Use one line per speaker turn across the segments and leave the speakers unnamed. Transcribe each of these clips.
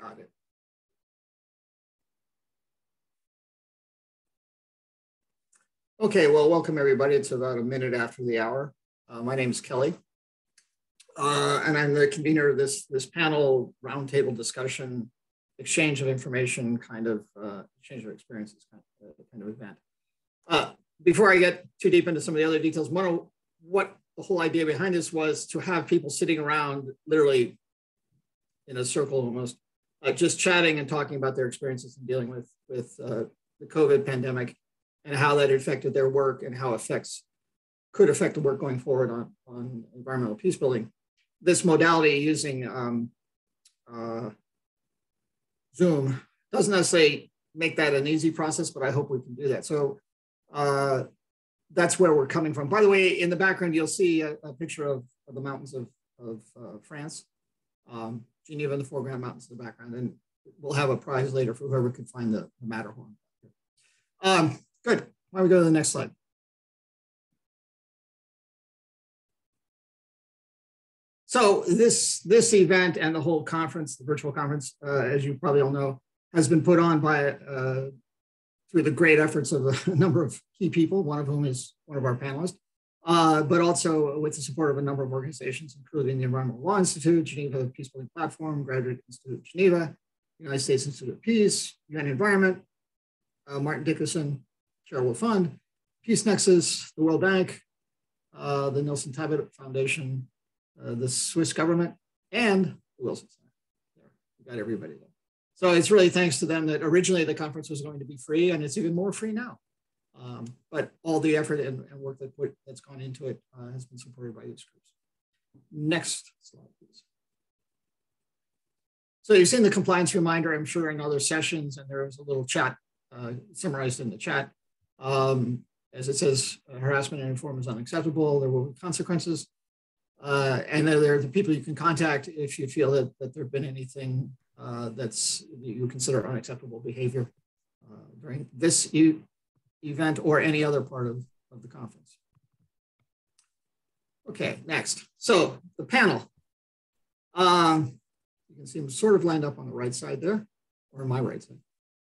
Got it. Okay, well, welcome everybody. It's about a minute after the hour. Uh, my name is Kelly, uh, and I'm the convener of this, this panel roundtable discussion, exchange of information, kind of uh, exchange of experiences kind of, uh, kind of event. Uh, before I get too deep into some of the other details, one of what the whole idea behind this was to have people sitting around literally in a circle almost, uh, just chatting and talking about their experiences in dealing with, with the COVID pandemic and how that affected their work and how affects could affect the work going forward on, on environmental peace building. This modality using um, uh, Zoom doesn't necessarily make that an easy process, but I hope we can do that. So uh, that's where we're coming from. By the way, in the background, you'll see a, a picture of, of, the mountains of, of uh, France, um, Geneva in the foreground, mountains in the background, and we'll have a prize later for whoever can find the, the Matterhorn. Um, Good. Why don't we go to the next slide? So this, this event and the whole conference, the virtual conference, uh, as you probably all know, has been put on by uh, through the great efforts of a number of key people, one of whom is one of our panelists, uh, but also with the support of a number of organizations, including the Environmental Law Institute, Geneva Peacebuilding Platform, Graduate Institute of Geneva, United States Institute of Peace, UN Environment, uh, Martin Dickerson, Charitable Fund, Peace Nexus, the World Bank, uh, the Nelson Talbott Foundation, uh, the Swiss government, and the Wilson Center. We got everybody there. So it's really thanks to them that originally the conference was going to be free, and it's even more free now. Um, but all the effort and, and work that put, that's gone into it uh, has been supported by these groups. Next slide, please. So you've seen the compliance reminder, I'm sure, in other sessions, and there was a little chat uh, summarized in the chat. Um, as it says, uh, harassment and inform is unacceptable. There will be consequences. Uh, and there are the people you can contact if you feel that, that there have been anything uh, that's you consider unacceptable behavior uh, during this event or any other part of, of the conference. Okay, next. So the panel. Um, you can see them sort of lined up on the right side there, or my right side.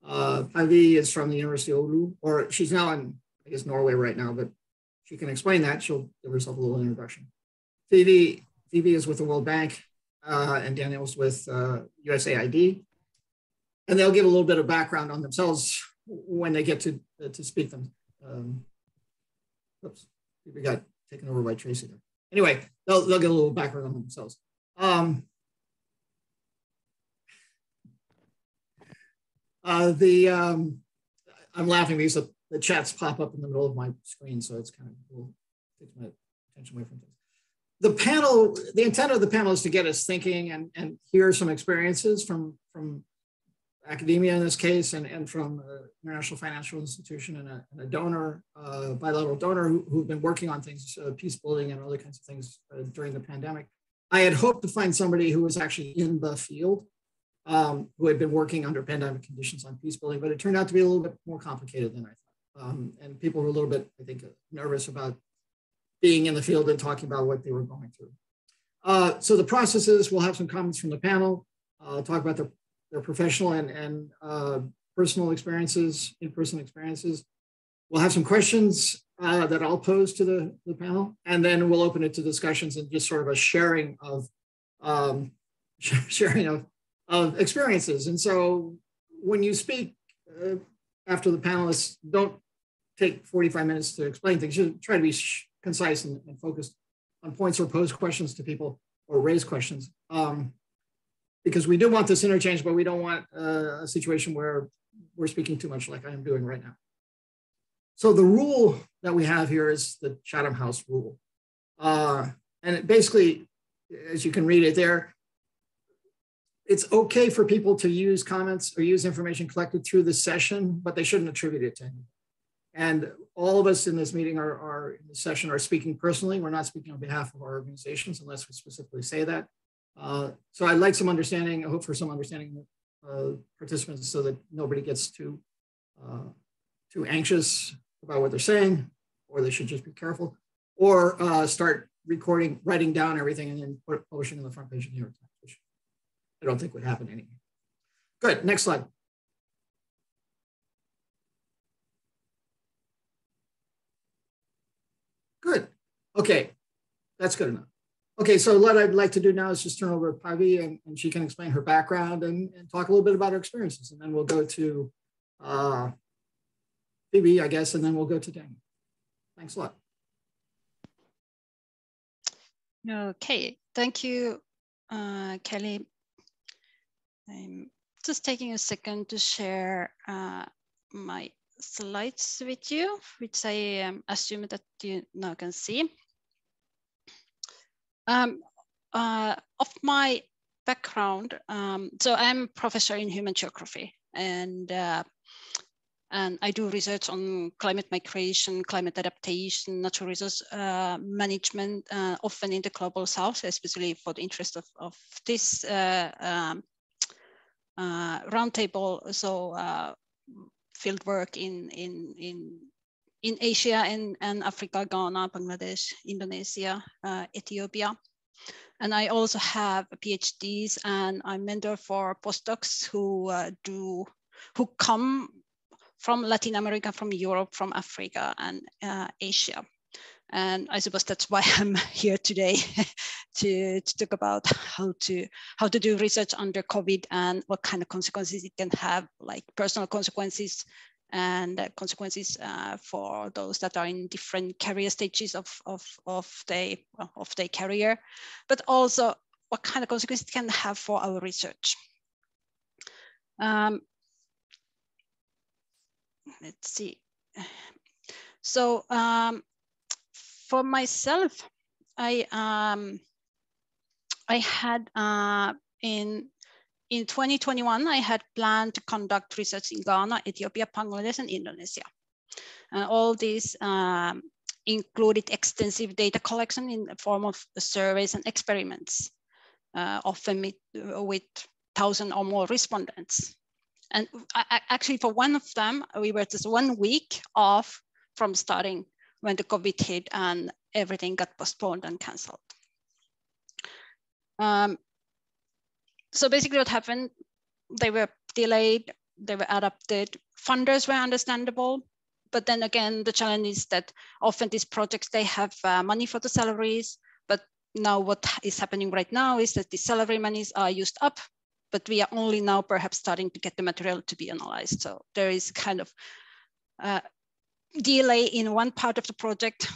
Uh, Päivi is from the University of Oulu, or she's now in, I guess, Norway right now, but she can explain that. She'll give herself a little introduction. Phoebe, Phoebe is with the World Bank, uh, and Daniel's with uh, USAID. And they'll give a little bit of background on themselves when they get to, uh, to speak them. Um, oops, we got taken over by Tracy there. Anyway, they'll, they'll get a little background on themselves. Um, Uh, the um, I'm laughing because the, the, chats pop up in the middle of my screen, so it's kind of cool. Takes my attention away from things. The panel, the intent of the panel is to get us thinking and, and hear some experiences from, from academia in this case and, and from an international financial institution and a, and a donor, uh, bilateral donor who, who've been working on things, uh, peace building and other kinds of things uh, during the pandemic. I had hoped to find somebody who was actually in the field um, who had been working under pandemic conditions on peace building, but it turned out to be a little bit more complicated than I thought. Um, and people were a little bit, I think, nervous about being in the field and talking about what they were going through. Uh, so the process is we'll have some comments from the panel, uh, talk about their, their professional and, and uh, personal experiences, in-person experiences. We'll have some questions uh, that I'll pose to the, the panel, and then we'll open it to discussions and just sort of a sharing of um, sharing of of experiences. And so when you speak uh, after the panelists, don't take 45 minutes to explain things. You try to be concise and, and, focused on points or pose questions to people or raise questions. Um, because we do want this interchange, but we don't want uh, a situation where we're speaking too much like I am doing right now. So the rule that we have here is the Chatham House rule. Uh, and it basically, as you can read it there, it's okay for people to use comments or use information collected through the session, but they shouldn't attribute it to anyone. And all of us in this meeting are, are in the session are speaking personally. We're not speaking on behalf of our organizations unless we specifically say that. Uh, so I'd like some understanding, I hope for some understanding of uh, participants so that nobody gets too, uh, too anxious about what they're saying, or they should just be careful, or uh, start recording, writing down everything and then publishing on the front page of the New York Times. I don't think would happen anyway. Good, next slide. Good, okay, that's good enough. Okay, so what I'd like to do now is just turn over to Päivi and, and she can explain her background and, and, talk a little bit about her experiences. And then we'll go to uh, Phoebe, I guess, and then we'll go to Dan. Thanks a lot.
Okay, thank you, uh, Kelly. I'm just taking a second to share uh, my slides with you, which I um, assume that you now can see. Um, uh, of my background, um, so I'm professor in human geography and uh, and I do research on climate migration, climate adaptation, natural resource uh, management, uh, often in the global south, especially for the interest of, of this uh, um, uh, roundtable. So uh, field work in, in, in, in Asia and, and Africa, Ghana, Bangladesh, Indonesia, uh, Ethiopia. And I also have PhDs and I'm mentor for postdocs who do who come from Latin America, from Europe, from Africa and uh, Asia. And I suppose that's why I'm here today to, to talk about how to how to do research under COVID and what kind of consequences it can have, like personal consequences and consequences uh, for those that are in different career stages of, of, of, their, of their career, but also what kind of consequences it can have for our research. Um, let's see. So um, for myself, I um, I had uh, in in 2021, I had planned to conduct research in Ghana, Ethiopia, Bangladesh, and Indonesia. And all these um, included extensive data collection in the form of surveys and experiments, uh, often with, with thousand or more respondents. And I, actually for one of them, we were just one week off from starting when the COVID hit and everything got postponed and canceled. Um, so basically what happened, they were delayed, they were adapted, funders were understandable, but then again, the challenge is that often these projects, they have uh, money for the salaries, but now what is happening right now is that the salary monies are used up but we are only now perhaps starting to get the material to be analyzed. So there is kind of a delay in one part of the project,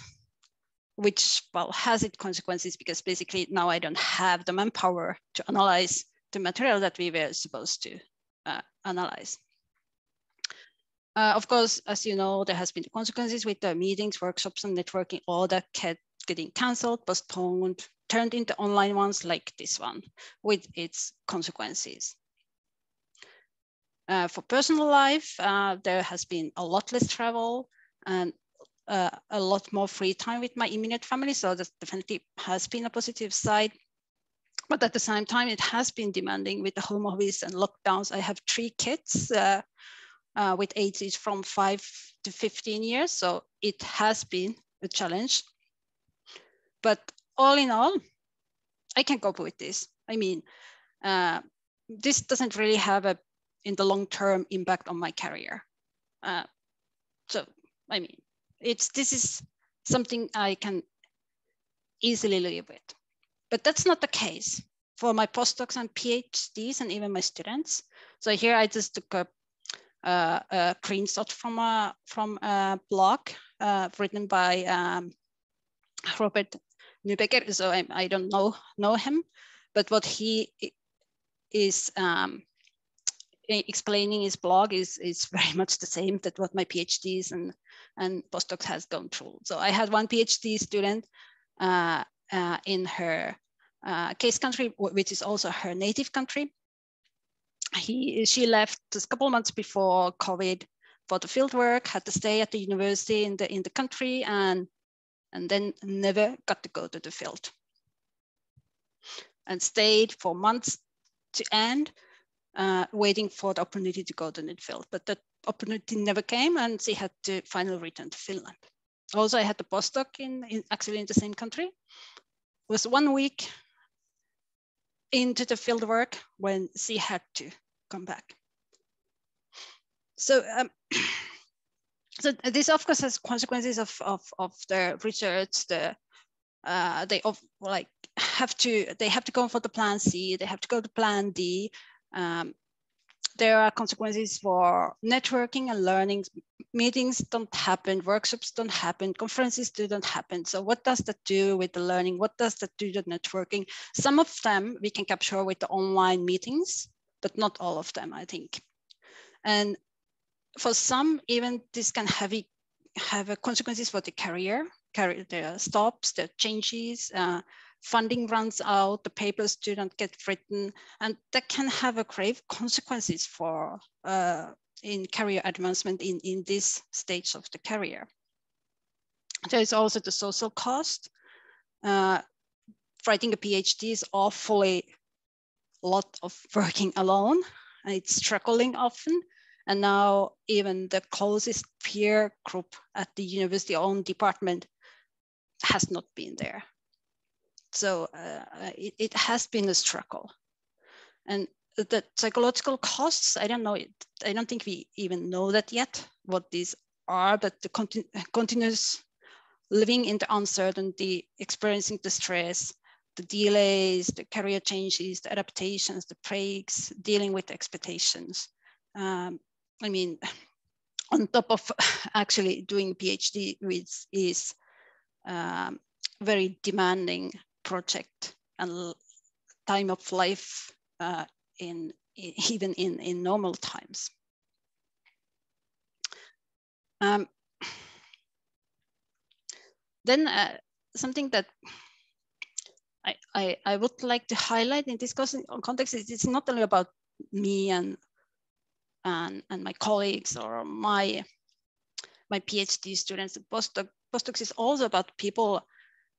which well has its consequences because basically now I don't have the manpower to analyze the material that we were supposed to uh, analyze. Uh, of course, as you know, there has been the consequences with the meetings, workshops, and networking, all that kept getting canceled, postponed, turned into online ones like this one with its consequences. Uh, for personal life, uh, there has been a lot less travel and uh, a lot more free time with my immediate family. So that definitely has been a positive side. But at the same time, it has been demanding with the home office and lockdowns. I have three kids uh, uh, with ages from five to 15 years. So it has been a challenge. But all in all, I can cope with this. I mean, uh, this doesn't really have a in the long term impact on my career. Uh, so I mean, it's this is something I can easily live with. But that's not the case for my postdocs and PhDs and even my students. So here I just took a, a screenshot from a from a blog uh, written by um, Robert Neubecker, so I, I don't know know him, but what he is um, explaining his blog is is very much the same that what my PhDs and and postdocs has gone through. So I had one PhD student uh, uh, in her uh, case country, which is also her native country. He she left a couple months before COVID for the field work, had to stay at the university in the in the country, and and then never got to go to the field and stayed for months to end uh, waiting for the opportunity to go to the field. But that opportunity never came and she had to finally return to Finland. Also, I had a postdoc in, in actually in the same country. Was one week into the field work when she had to come back. So, um, so this of course has consequences of, of, of the research, the uh, they of, like have to they have to go for the plan C, they have to go to plan D. Um, there are consequences for networking and learning. Meetings don't happen, workshops don't happen, conferences don't happen. So what does that do with the learning? What does that do to networking? Some of them we can capture with the online meetings, but not all of them, I think. And for some, even this can have, have consequences for the career, career the stops, the changes, uh, funding runs out, the papers do not get written, and that can have a grave consequences for uh, in career advancement in, in this stage of the career. There is also the social cost. Uh, writing a PhD is awfully a lot of working alone. And it's struggling often. And now even the closest peer group at the university own department has not been there. So uh, it, it, has been a struggle. And the psychological costs, I don't know, I don't think we even know that yet, what these are, but the continu continuous living in the uncertainty, experiencing the stress, the delays, the career changes, the adaptations, the breaks, dealing with expectations. Um, I mean, on top of actually doing PhD, which is um, very demanding project and time of life uh, in, in, even in, in normal times. Um, then uh, something that I, I, I, would like to highlight in this context is it's not only about me and, and, and my colleagues or my, my PhD students, postdoc, postdocs is also about people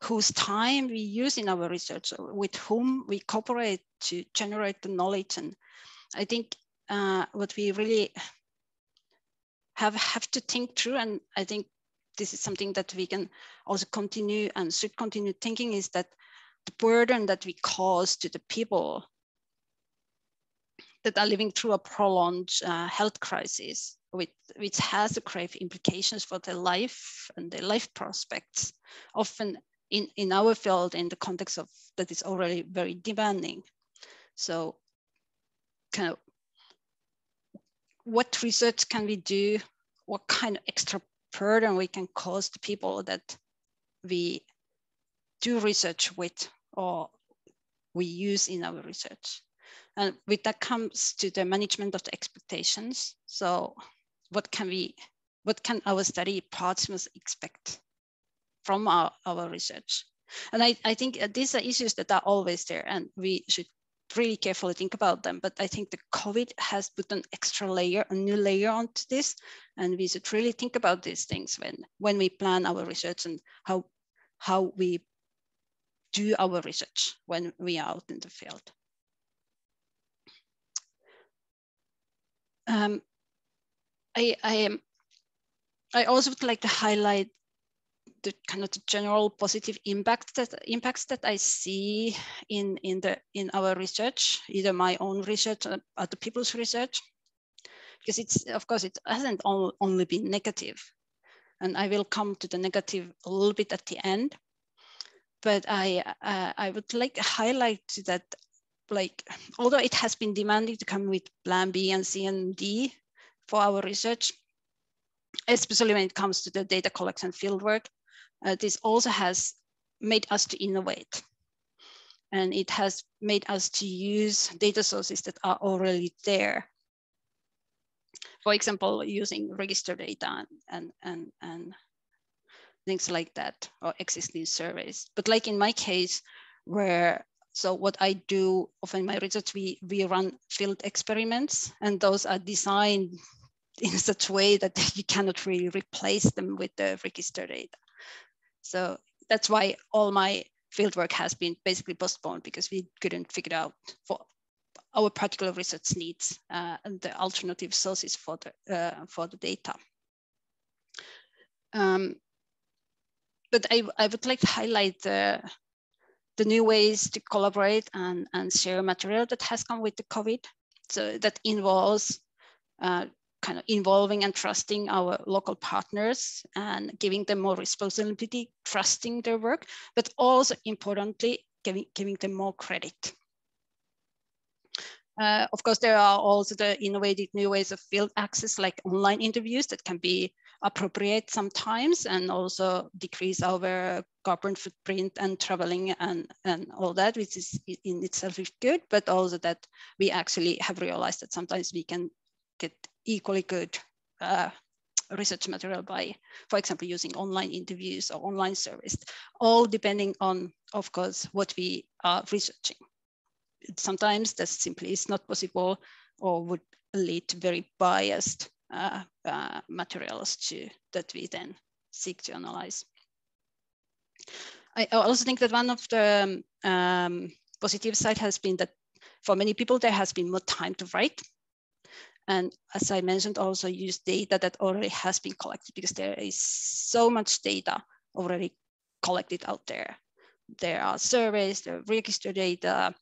whose time we use in our research, with whom we cooperate to generate the knowledge. And I think uh, what we really have, have to think through, and I think this is something that we can also continue and should continue thinking is that the burden that we cause to the people that are living through a prolonged uh, health crisis, with, which has grave implications for their life and their life prospects, often in, in our field in the context of that is already very demanding. So kind of what research can we do? What kind of extra burden we can cause to people that we do research with or we use in our research. And with that comes to the management of the expectations. So what can we, what can our study participants expect from our, our research? And I, I think these are issues that are always there and we should really carefully think about them. But I think the COVID has put an extra layer, a new layer onto this. And we should really think about these things when, when we plan our research and how, how we do our research when we are out in the field. Um, I, I, I also would like to highlight the kind of the general positive impacts that impacts that I see in in the in our research, either my own research or other people's research, because it's of course it hasn't all, only been negative, and I will come to the negative a little bit at the end. But I, uh, I would like to highlight that like, although it has been demanding to come with plan B and C and D for our research, especially when it comes to the data collection fieldwork, uh, this also has made us to innovate. And it has made us to use data sources that are already there. For example, using register data and, and, and things like that, or existing surveys. But like in my case, where so what I do often in my research, we, we run field experiments and those are designed in such a way that you cannot really replace them with the register data. So that's why all my fieldwork has been basically postponed because we couldn't figure out for our particular research needs uh, and the alternative sources for the, uh, for the data. Um, but I, I would like to highlight the, the new ways to collaborate and, and share material that has come with the COVID. so that involves uh, kind of involving and trusting our local partners and giving them more responsibility, trusting their work, but also importantly, giving, giving them more credit. Uh, of course, there are also the innovative new ways of field access, like online interviews that can be appropriate sometimes and also decrease our carbon footprint and traveling and, and all that, which is in itself is good, but also that we actually have realized that sometimes we can get equally good uh, research material by, for example, using online interviews or online surveys, all depending on, of course, what we are researching. Sometimes that simply is not possible or would lead to very biased uh, uh, materials to, that we then seek to analyze. I also think that one of the um, positive side has been that for many people, there has been more time to write. And as I mentioned, also use data that already has been collected because there is so much data already collected out there. There are surveys, are register data,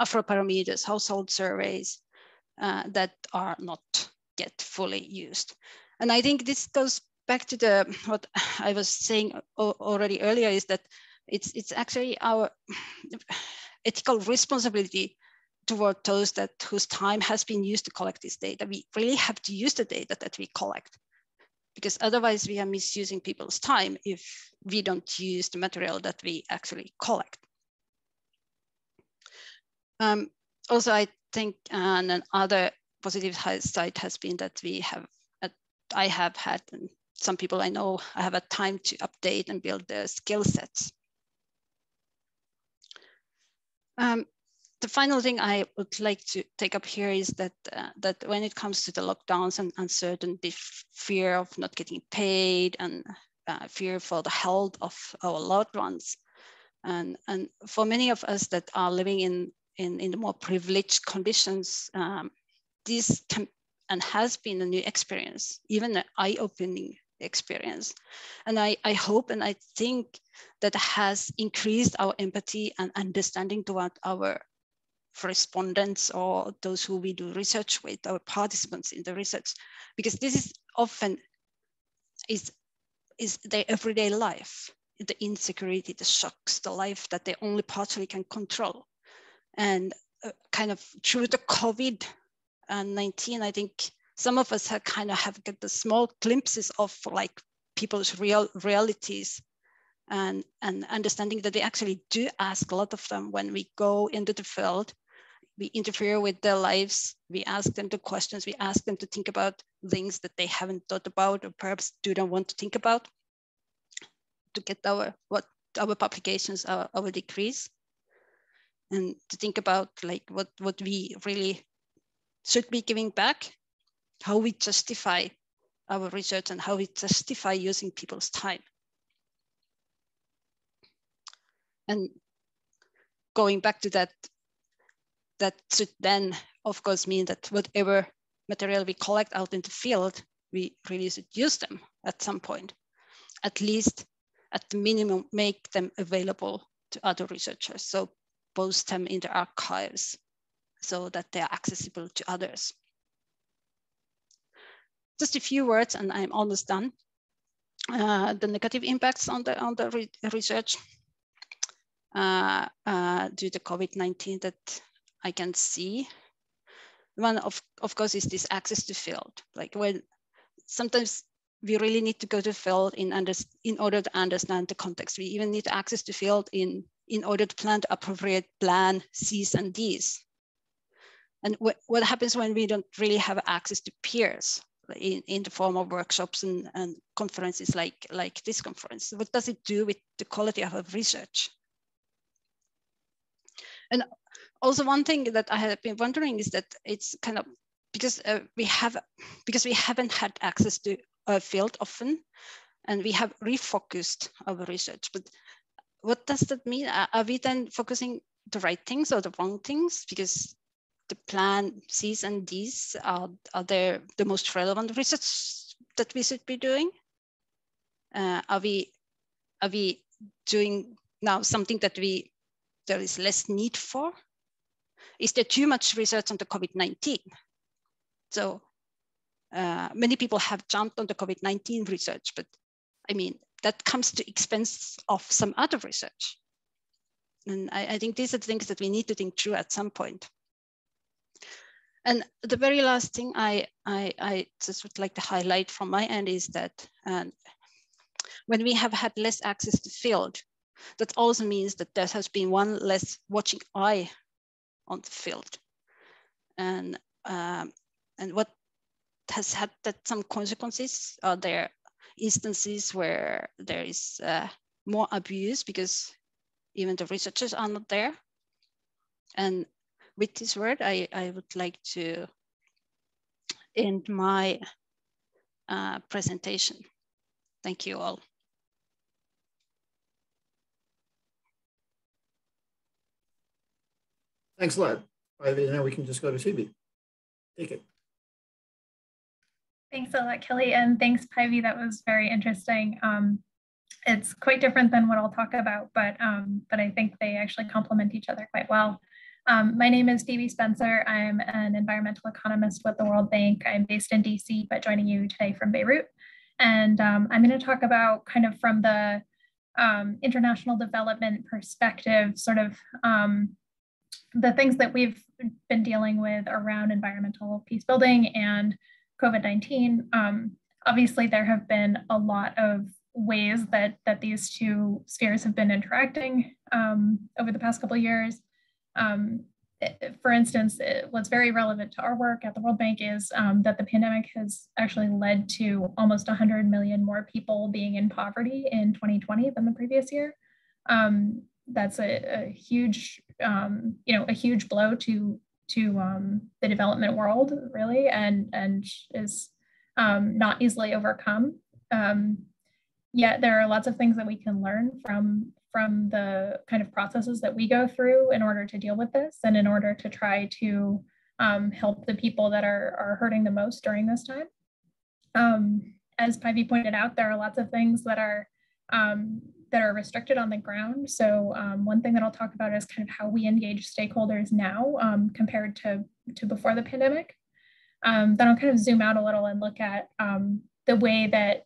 Afrobarometers, household surveys uh, that are not yet fully used. And I think this goes back to the what I was saying already earlier is that it's it's actually our ethical responsibility toward those that whose time has been used to collect this data. We really have to use the data that we collect because otherwise we are misusing people's time if we don't use the material that we actually collect. Um, also, I think uh, another positive side has been that we have, uh, I have had, and some people I know, I have a time to update and build their skill sets. Um, the final thing I would like to take up here is that uh, that when it comes to the lockdowns and uncertainty, fear of not getting paid and uh, fear for the health of our loved ones, and and for many of us that are living in in, in the more privileged conditions, um, this can and has been a new experience, even an eye-opening experience. And I, I hope and I think that has increased our empathy and understanding toward our respondents or those who we do research with, our participants in the research, because this is often is, is their everyday life, the insecurity, the shocks, the life that they only partially can control. And uh, kind of through the COVID-19, I think some of us have kind of have got the small glimpses of like people's real realities and, and understanding that we actually do ask a lot of them when we go into the field we interfere with their lives. We ask them the questions. We ask them to think about things that they haven't thought about or perhaps do not want to think about to get our what our publications, our, our degrees, and to think about like what what we really should be giving back, how we justify our research and how we justify using people's time. And going back to that that should then, of course, mean that whatever material we collect out in the field, we really should use them at some point. At least at the minimum, make them available to other researchers. So post them in the archives so that they are accessible to others. Just a few words and I'm almost done. Uh, the negative impacts on the, on the re research uh, uh, due to COVID-19 that I can see. One of, of course is this access to field. Like when sometimes we really need to go to field in, under, in order to understand the context. We even need access to field in, in order to plan the appropriate plan C's and D's. And what, what happens when we don't really have access to peers in, in the form of workshops and, and conferences like, like this conference? What does it do with the quality of our research? And also one thing that I have been wondering is that it's kind of because uh, we have because we haven't had access to a field often, and we have refocused our research. But what does that mean? Are we then focusing the right things or the wrong things? Because the plan C's and D's are, are there the most relevant research that we should be doing? Uh, are we are we doing now something that we there is less need for? Is there too much research on the COVID-19? So uh, many people have jumped on the COVID-19 research, but I mean, that comes to expense of some other research. And I, I think these are the things that we need to think through at some point. And the very last thing I, I, I just would like to highlight from my end is that um, when we have had less access to field, that also means that there has been one less watching eye on the field. And, um, and what has had that some consequences are there instances where there is uh, more abuse because even the researchers are not there. And with this word, I, I would like to end my uh, presentation. Thank you all.
Thanks a lot. Now we can just go to Phoebe. Take it.
Thanks a lot, Kelly, and thanks, Päivi. That was very interesting. Um, it's quite different than what I'll talk about, but um, but I think they actually complement each other quite well. Um, my name is Phoebe Spencer. I'm an environmental economist with the World Bank. I'm based in DC, but joining you today from Beirut. And um, I'm going to talk about kind of from the um, international development perspective, sort of um, the things that we've been dealing with around environmental peace building and COVID 19. Um, obviously, there have been a lot of ways that, that these two spheres have been interacting um, over the past couple years. Um, for instance, what's very relevant to our work at the World Bank is um, that the pandemic has actually led to almost 100 million more people being in poverty in 2020 than the previous year. Um, that's a, a huge, um, you know, a huge blow to to um, the development world, really, and and is um, not easily overcome. yet there are lots of things that we can learn from from the kind of processes that we go through in order to deal with this and in order to try to um, help the people that are, are hurting the most during this time. Um, as Päivi pointed out, there are lots of things that are um, that are restricted on the ground. So um, one thing that I'll talk about is kind of how we engage stakeholders now um, compared to, to before the pandemic. Um, then I'll kind of zoom out a little and look at the way that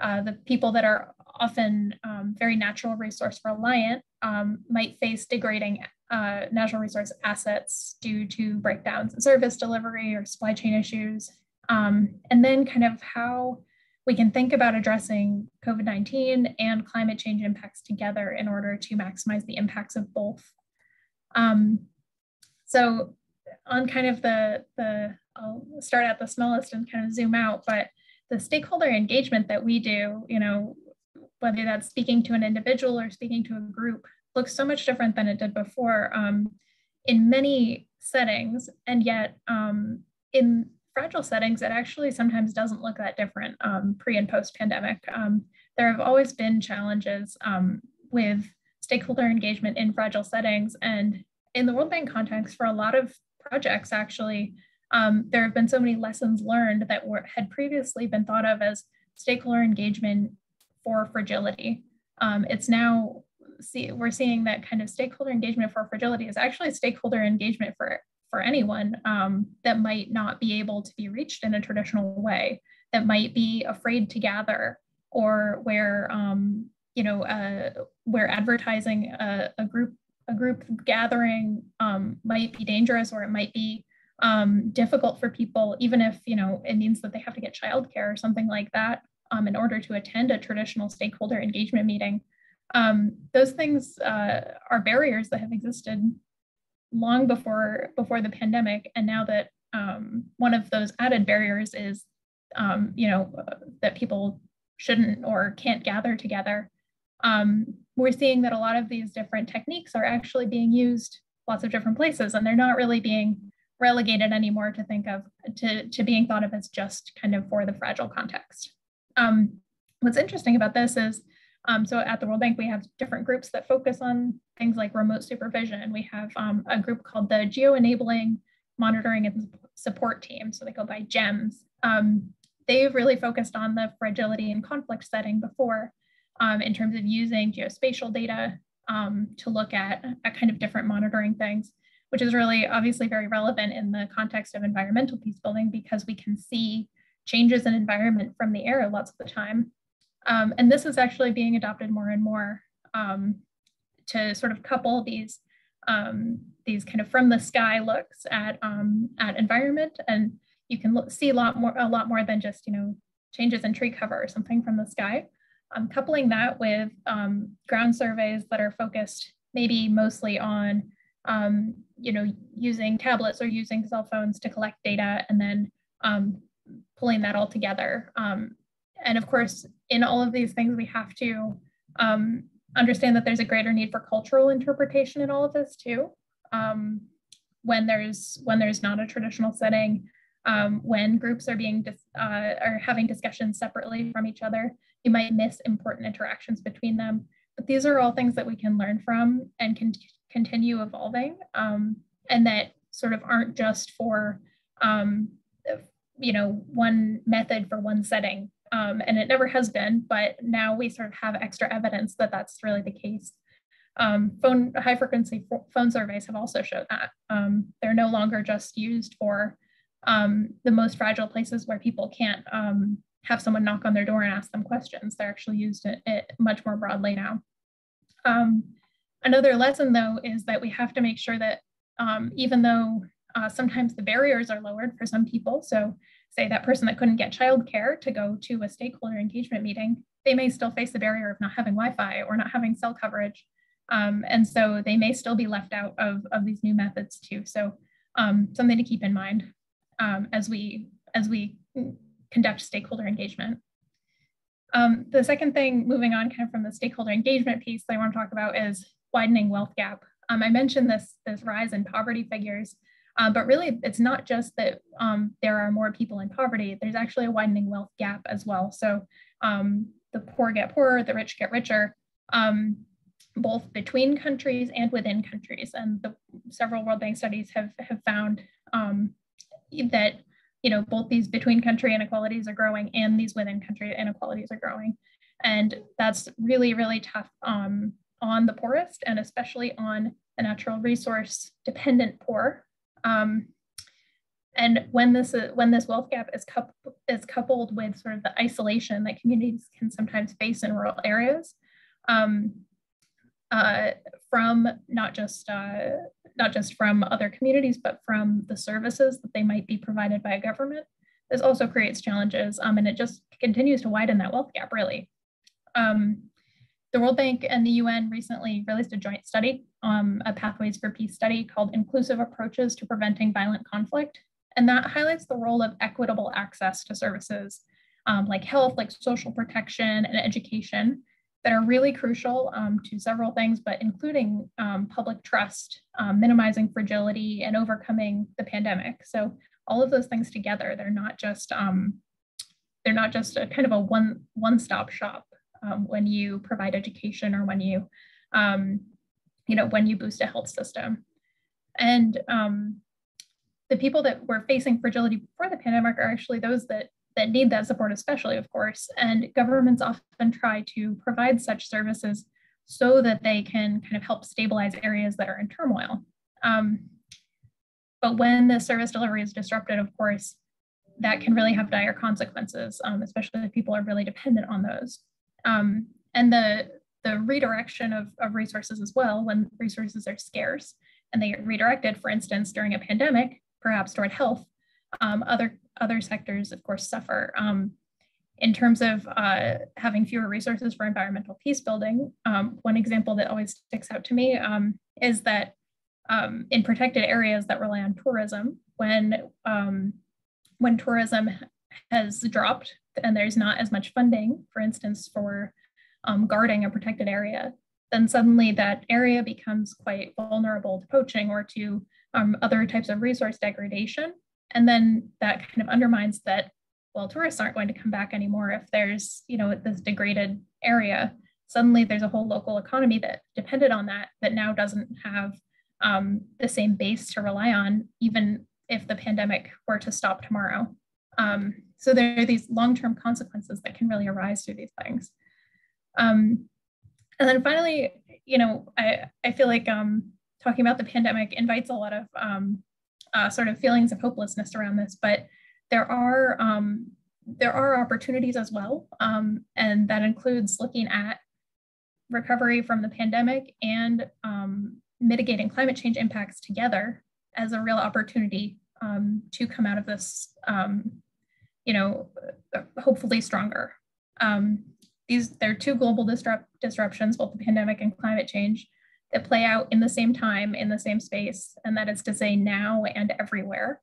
uh, the people that are often um, very natural resource reliant, um, might face degrading uh, natural resource assets due to breakdowns in service delivery or supply chain issues. Um, and then kind of how we can think about addressing COVID-19 and climate change impacts together in order to maximize the impacts of both. Um, so on kind of the, the, I'll start at the smallest and kind of zoom out, but the stakeholder engagement that we do, you know, whether that's speaking to an individual or speaking to a group, looks so much different than it did before um, in many settings. And yet, um, in fragile settings, it actually sometimes doesn't look that different um, pre and post pandemic. Um, there have always been challenges um, with stakeholder engagement in fragile settings. And in the World Bank context, for a lot of projects, actually, um, there have been so many lessons learned that were, had previously been thought of as stakeholder engagement for fragility. Um, it's now see we're seeing that kind of stakeholder engagement for fragility is actually stakeholder engagement for for anyone um, that might not be able to be reached in a traditional way, that might be afraid to gather, or where um, you know uh, where advertising a, a, group a group gathering um, might be dangerous, or it might be um, difficult for people, even if you know it means that they have to get childcare or something like that um, in order to attend a traditional stakeholder engagement meeting. Um, those things uh, are barriers that have existed long before before the pandemic, and now that um, one of those added barriers is, um, you know, uh, that people shouldn't or can't gather together. Um, we're seeing that a lot of these different techniques are actually being used lots of different places, and they're not really being relegated anymore to think of to, to being thought of as just kind of for the fragile context. Um, what's interesting about this is, um, so at the World Bank, we have different groups that focus on things like remote supervision. We have um, a group called the Geo-Enabling Monitoring and Support Team, so they go by GEMS. Um, they've really focused on the fragility and conflict setting before um, in terms of using geospatial data um, to look at, at kind of different monitoring things. which is really obviously very relevant in the context of environmental peace building because we can see changes in environment from the air lots of the time. Um, and this is actually being adopted more and more um, to sort of couple these um, these kind of from the sky looks at um, at environment, and you can look, see a lot more a lot more than just you know changes in tree cover or something from the sky. I'm coupling that with um, ground surveys that are focused maybe mostly on um, you know using tablets or using cell phones to collect data and then um, pulling that all together. Um, and of course, in all of these things, we have to um, understand that there's a greater need for cultural interpretation in all of this too. Um, when there's when there's not a traditional setting, um, when groups are being uh, are having discussions separately from each other, you might miss important interactions between them. But these are all things that we can learn from and can continue evolving, um, and that sort of aren't just for um, you know one method for one setting um, and it never has been, but now we sort of have extra evidence that that's really the case. Um, phone high frequency phone surveys have also showed that um, they're no longer just used for um, the most fragile places where people can't um, have someone knock on their door and ask them questions. They're actually used it, it much more broadly now. Um, another lesson though is that we have to make sure that even though uh, sometimes the barriers are lowered for some people, so say that person that couldn't get childcare to go to a stakeholder engagement meeting, they may still face the barrier of not having Wi-Fi or not having cell coverage. Um, and so they may still be left out of, of these new methods too. So um, something to keep in mind um, as we as we conduct stakeholder engagement. Um, the second thing, moving on kind of from the stakeholder engagement piece that I want to talk about is widening wealth gap. Um, I mentioned this, this rise in poverty figures. Um, but really, it's not just that um, there are more people in poverty, there's actually a widening wealth gap as well. So um, the poor get poorer, the rich get richer, um, both between countries and within countries. And the, several World Bank studies have, have found um, that you know both these between country inequalities are growing and these within country inequalities are growing. And that's really, really tough um, on the poorest and especially on the natural resource dependent poor um, and when this uh, when this wealth gap is, coup is coupled with sort of the isolation that communities can sometimes face in rural areas, um, uh, from not just uh, not just from other communities, but from the services that they might be provided by a government, this also creates challenges, um, and it just continues to widen that wealth gap. Really, um, the World Bank and the UN recently released a joint study, um, a Pathways for Peace study called Inclusive Approaches to Preventing Violent Conflict. And that highlights the role of equitable access to services um, like health, like social protection and education that are really crucial um, to several things, but including um, public trust, um, minimizing fragility and overcoming the pandemic. So all of those things together, they're not just um, they're not just a kind of a one one-stop shop um, when you provide education or when you, um, you know, when you boost a health system. And um, the people that were facing fragility before the pandemic are actually those that that need that support, especially, of course. And governments often try to provide such services so that they can kind of help stabilize areas that are in turmoil. Um, but when the service delivery is disrupted, of course, that can really have dire consequences, um, especially if people are really dependent on those um, and the the redirection of, of resources as well when resources are scarce and they get redirected, for instance, during a pandemic, perhaps toward health, um, other other sectors, of course, suffer. Um, in terms of uh, having fewer resources for environmental peace building, um, one example that always sticks out to me um, is that um, in protected areas that rely on tourism, when um, when tourism has dropped and there's not as much funding, for instance, for um, guarding a protected area, then suddenly that area becomes quite vulnerable to poaching or to um, other types of resource degradation. And then that kind of undermines that, well, tourists aren't going to come back anymore if there's, you know, this degraded area. Suddenly there's a whole local economy that depended on that that now doesn't have um, the same base to rely on, even if the pandemic were to stop tomorrow. Um, so there are these long-term consequences that can really arise through these things. Um, and then finally, you know, I, I feel like um, talking about the pandemic invites a lot of um, uh, sort of feelings of hopelessness around this, but there are um, there are opportunities as well, um, and that includes looking at recovery from the pandemic and um, mitigating climate change impacts together as a real opportunity to come out of this, you know, hopefully stronger. Um, these there are two global disrupt, disruptions, both the pandemic and climate change, that play out in the same time in the same space, and that is to say now and everywhere.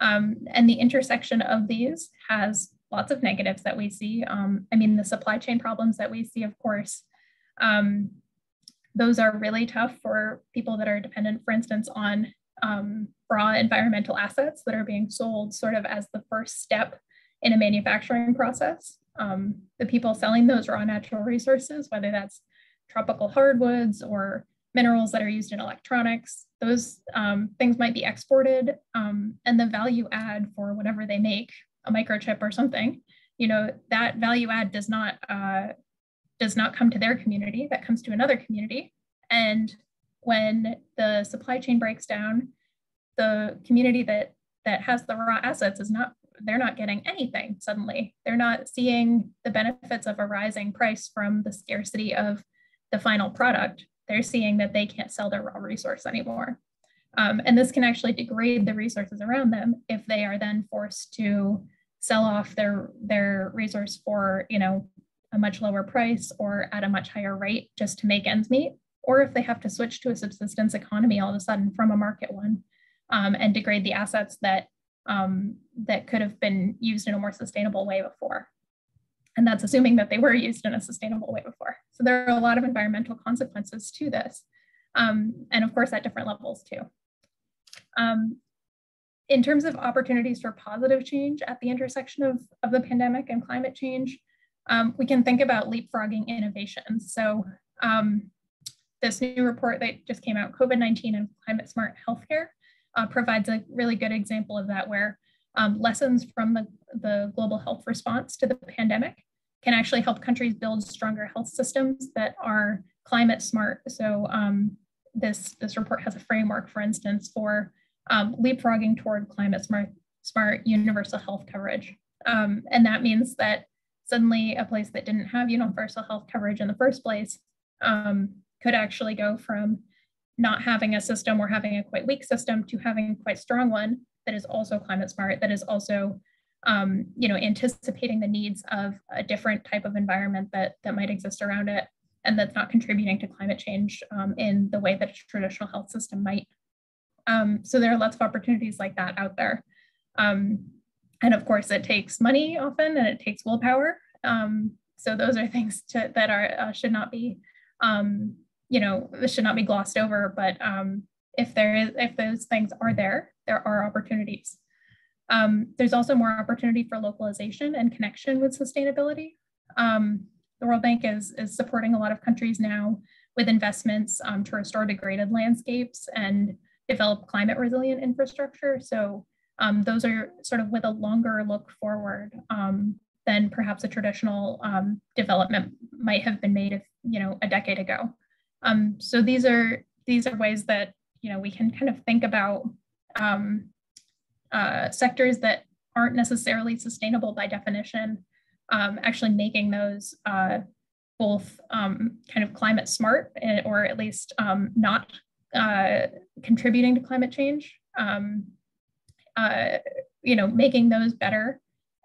Um, and the intersection of these has lots of negatives that we see. Um, I mean, the supply chain problems that we see, of course, um, those are really tough for people that are dependent, for instance, on um, raw environmental assets that are being sold sort of as the first step in a manufacturing process. Um, the people selling those raw natural resources, whether that's tropical hardwoods or minerals that are used in electronics, those um, things might be exported um, and the value add for whatever they make, a microchip or something, you know, that value add does not uh, does not come to their community, that comes to another community. And when the supply chain breaks down, the community that that has the raw assets is not they're not getting anything suddenly. They're not seeing the benefits of a rising price from the scarcity of the final product. They're seeing that they can't sell their raw resource anymore. Um, and this can actually degrade the resources around them if they are then forced to sell off their, their resource for, you know, a much lower price or at a much higher rate just to make ends meet, or if they have to switch to a subsistence economy all of a sudden from a market one um, and degrade the assets that um, that could have been used in a more sustainable way before. And that's assuming that they were used in a sustainable way before. So there are a lot of environmental consequences to this. Um, and of course, at different levels too. Um, in terms of opportunities for positive change at the intersection of, of the pandemic and climate change, um, we can think about leapfrogging innovations. So um, this new report that just came out, COVID-19 and climate smart healthcare, uh, provides a really good example of that where um, lessons from the, the global health response to the pandemic can actually help countries build stronger health systems that are climate smart. So um, this, this report has a framework, for instance, for um, leapfrogging toward climate smart, smart universal health coverage. Um, and that means that suddenly a place that didn't have universal health coverage in the first place um, could actually go from not having a system or having a quite weak system to having quite strong one that is also climate smart, that is also um, you know, anticipating the needs of a different type of environment that, that might exist around it and that's not contributing to climate change um, in the way that a traditional health system might. Um, so there are lots of opportunities like that out there. Um, and of course, it takes money often and it takes willpower. Um, so those are things to, that are uh, should not be um, you know, this should not be glossed over, but um, if there is, if those things are there, there are opportunities. Um, there's also more opportunity for localization and connection with sustainability. Um, the World Bank is, is supporting a lot of countries now with investments um, to restore degraded landscapes and develop climate resilient infrastructure. So um, those are sort of with a longer look forward um, than perhaps a traditional development might have been made, if, you know, a decade ago. Um, so these are these are ways that you know we can kind of think about um, uh, sectors that aren't necessarily sustainable by definition, um, actually making those uh, both um, kind of climate smart eh, or at least um, not uh, contributing to climate change. Um, uh, you know, making those better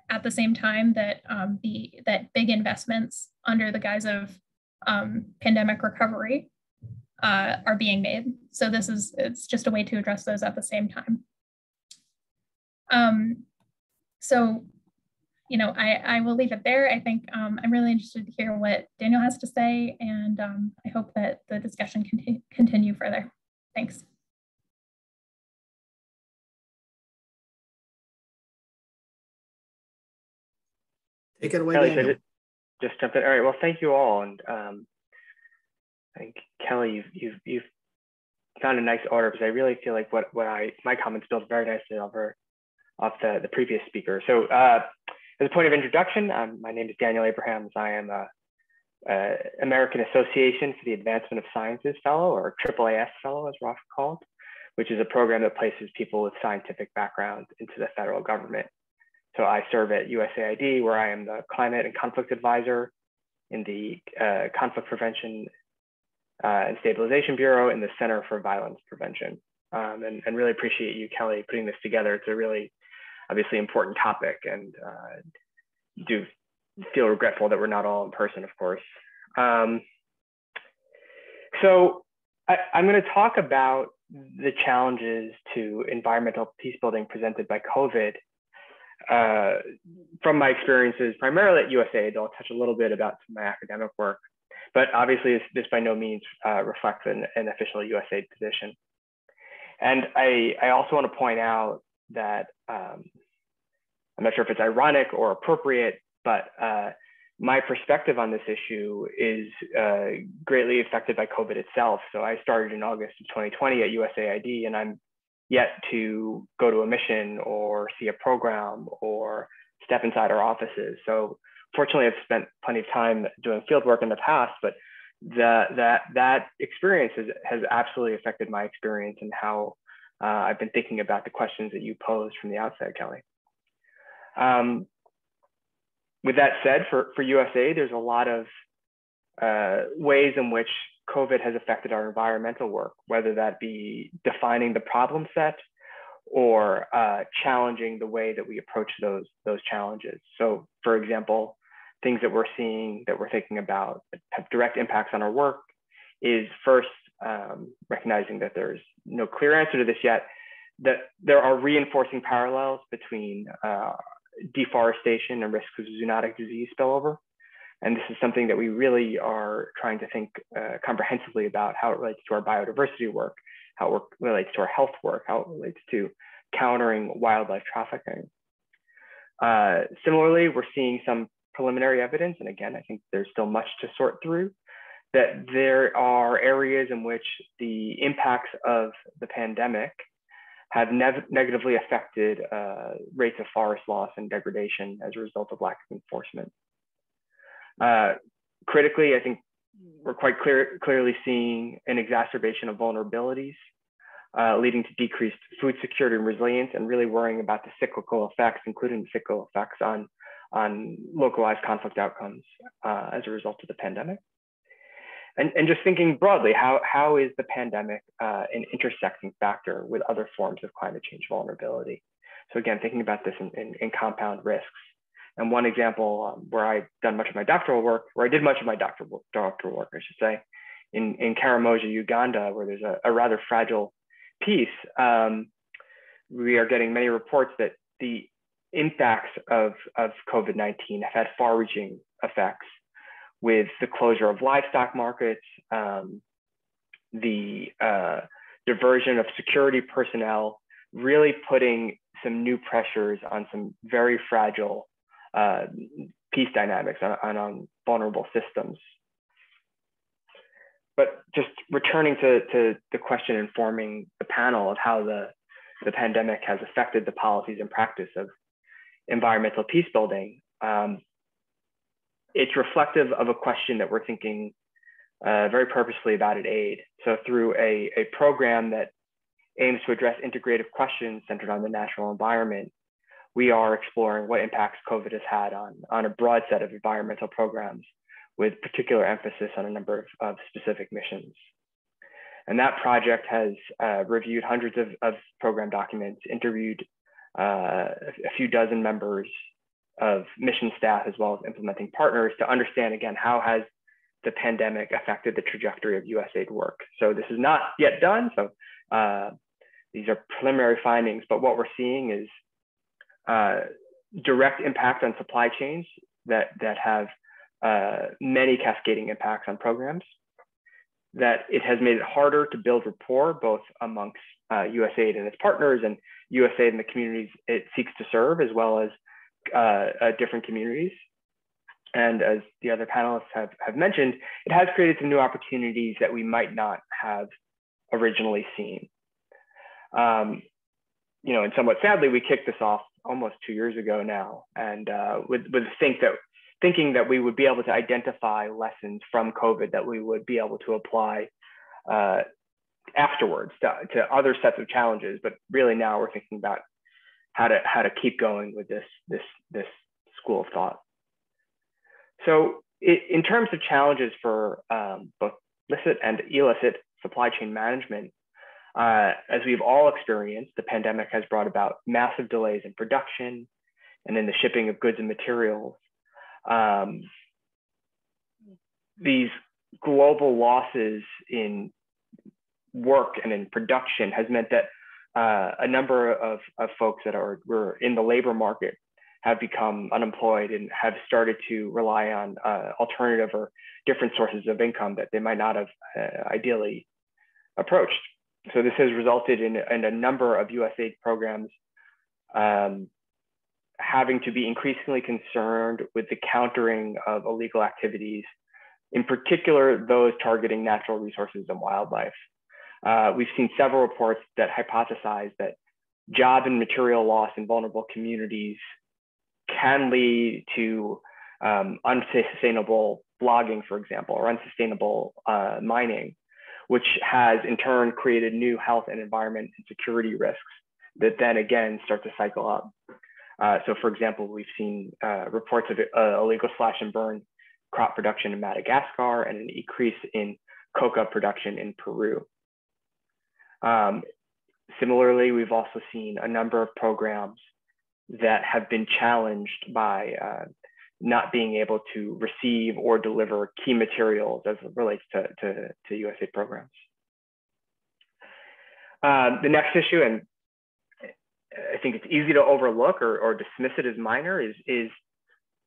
at the same time that the that big investments under the guise of um, pandemic recovery uh, are being made. So this is, it's just a way to address those at the same time. Um, so, you know, I, I will leave it there. I think um, I'm really interested to hear what Daniel has to say, and um, I hope that the discussion can continue further. Thanks.
Take it away, Daniel
just jump in. All right. Well, thank you all, and um, I think Kelly, you've you've you've found a nice order because I really feel like what what I my comments build very nicely over off the the previous speaker. So uh, as a point of introduction, um, my name is Daniel Abrahams. I am a uh, American Association for the Advancement of Sciences Fellow, or AAAS Fellow, as we're called, which is a program that places people with scientific backgrounds into the federal government. So I serve at USAID, where I am the Climate and Conflict Advisor in the uh, Conflict Prevention uh, and Stabilization Bureau in the Center for Violence Prevention. Um, and, and, really appreciate you, Kelly, putting this together. It's a really, obviously important topic and uh, do feel regretful that we're not all in person, of course. Um, so I, am going to talk about the challenges to environmental peace building presented by COVID uh, from my experiences, primarily at USAID, I'll touch a little bit about my academic work, but obviously this, this by no means uh, reflects an, an, official USAID position. And I, I also want to point out that um, I'm not sure if it's ironic or appropriate, but uh, my perspective on this issue is uh, greatly affected by COVID itself. So I started in August of 2020 at USAID, and I'm yet to go to a mission or see a program or step inside our offices. So fortunately, I've spent plenty of time doing field work in the past, but the, that that experience has, has absolutely affected my experience and how uh, I've been thinking about the questions that you posed from the outset, Kelly. Um, with that said, for, for USA, there's a lot of uh, ways in which COVID has affected our environmental work, whether that be defining the problem set or uh, challenging the way that we approach those, those challenges. So for example, things that we're seeing that we're thinking about have direct impacts on our work is first um, recognizing that there's no clear answer to this yet, that there are reinforcing parallels between uh, deforestation and risks of zoonotic disease spillover. And this is something that we really are trying to think uh, comprehensively about how it relates to our biodiversity work, how it relates to our health work, how it relates to countering wildlife trafficking. Uh, similarly, we're seeing some preliminary evidence, and again, I think there's still much to sort through, that there are areas in which the impacts of the pandemic have negatively affected uh, rates of forest loss and degradation as a result of lack of enforcement. Uh, critically, I think we're quite clear, clearly seeing an exacerbation of vulnerabilities, uh, leading to decreased food security and resilience, and really worrying about the cyclical effects, including cyclical effects on, on localized conflict outcomes uh, as a result of the pandemic. And, and just thinking broadly, how, how is the pandemic uh, an intersecting factor with other forms of climate change vulnerability? So again, thinking about this in, in, in compound risks. And one example um, where I've done much of my doctoral work, where I did much of my doctoral, doctoral work, I should say, in, in Karamoja, Uganda, where there's a, a rather fragile peace, um, we are getting many reports that the impacts of, of COVID-19 have had far-reaching effects with the closure of livestock markets, um, the uh, diversion of security personnel, really putting some new pressures on some very fragile uh, peace dynamics and on vulnerable systems. But just returning to, to the question informing the panel of how the, the pandemic has affected the policies and practice of environmental peace building, um, it's reflective of a question that we're thinking uh, very purposely about at AID. So through a, a program that aims to address integrative questions centered on the natural environment, we are exploring what impacts COVID has had on, on a broad set of environmental programs with particular emphasis on a number of, of specific missions. And that project has uh, reviewed hundreds of, of, program documents, interviewed uh, a few dozen members of mission staff as well as implementing partners to understand again, how has the pandemic affected the trajectory of USAID work. So this is not yet done. So uh, these are preliminary findings, but what we're seeing is uh, direct impact on supply chains that, that have uh, many cascading impacts on programs, that it has made it harder to build rapport both amongst uh, USAID and its partners and USAID and the communities it seeks to serve, as well as uh, uh, different communities. And as the other panelists have, have mentioned, it has created some new opportunities that we might not have originally seen. Um, you know, and somewhat sadly, we kicked this off almost two years ago now, and uh, with with think that thinking that we would be able to identify lessons from COVID that we would be able to apply uh, afterwards to, to, other sets of challenges. But really now we're thinking about how to how to keep going with this this this school of thought. So it, in terms of challenges for um, both licit and illicit supply chain management, uh, as we've all experienced, the pandemic has brought about massive delays in production and in the shipping of goods and materials. Um, these global losses in work and in production has meant that uh, a number of, of folks that are were in the labor market have become unemployed and have started to rely on uh, alternative or different sources of income that they might not have uh, ideally approached. So this has resulted in, in a number of USAID programs um, having to be increasingly concerned with the countering of illegal activities, in particular those targeting natural resources and wildlife. Uh, we've seen several reports that hypothesize that job and material loss in vulnerable communities can lead to um, unsustainable logging, for example, or unsustainable uh, mining, which has in turn created new health and environment and security risks that then again start to cycle up. Uh, so for example, we've seen uh, reports of uh, illegal slash and burn crop production in Madagascar and an increase in coca production in Peru. Um, similarly, we've also seen a number of programs that have been challenged by uh, not being able to receive or deliver key materials as it relates to, to, to USAID programs. Uh, the next issue, and I think it's easy to overlook or, or dismiss it as minor, is, is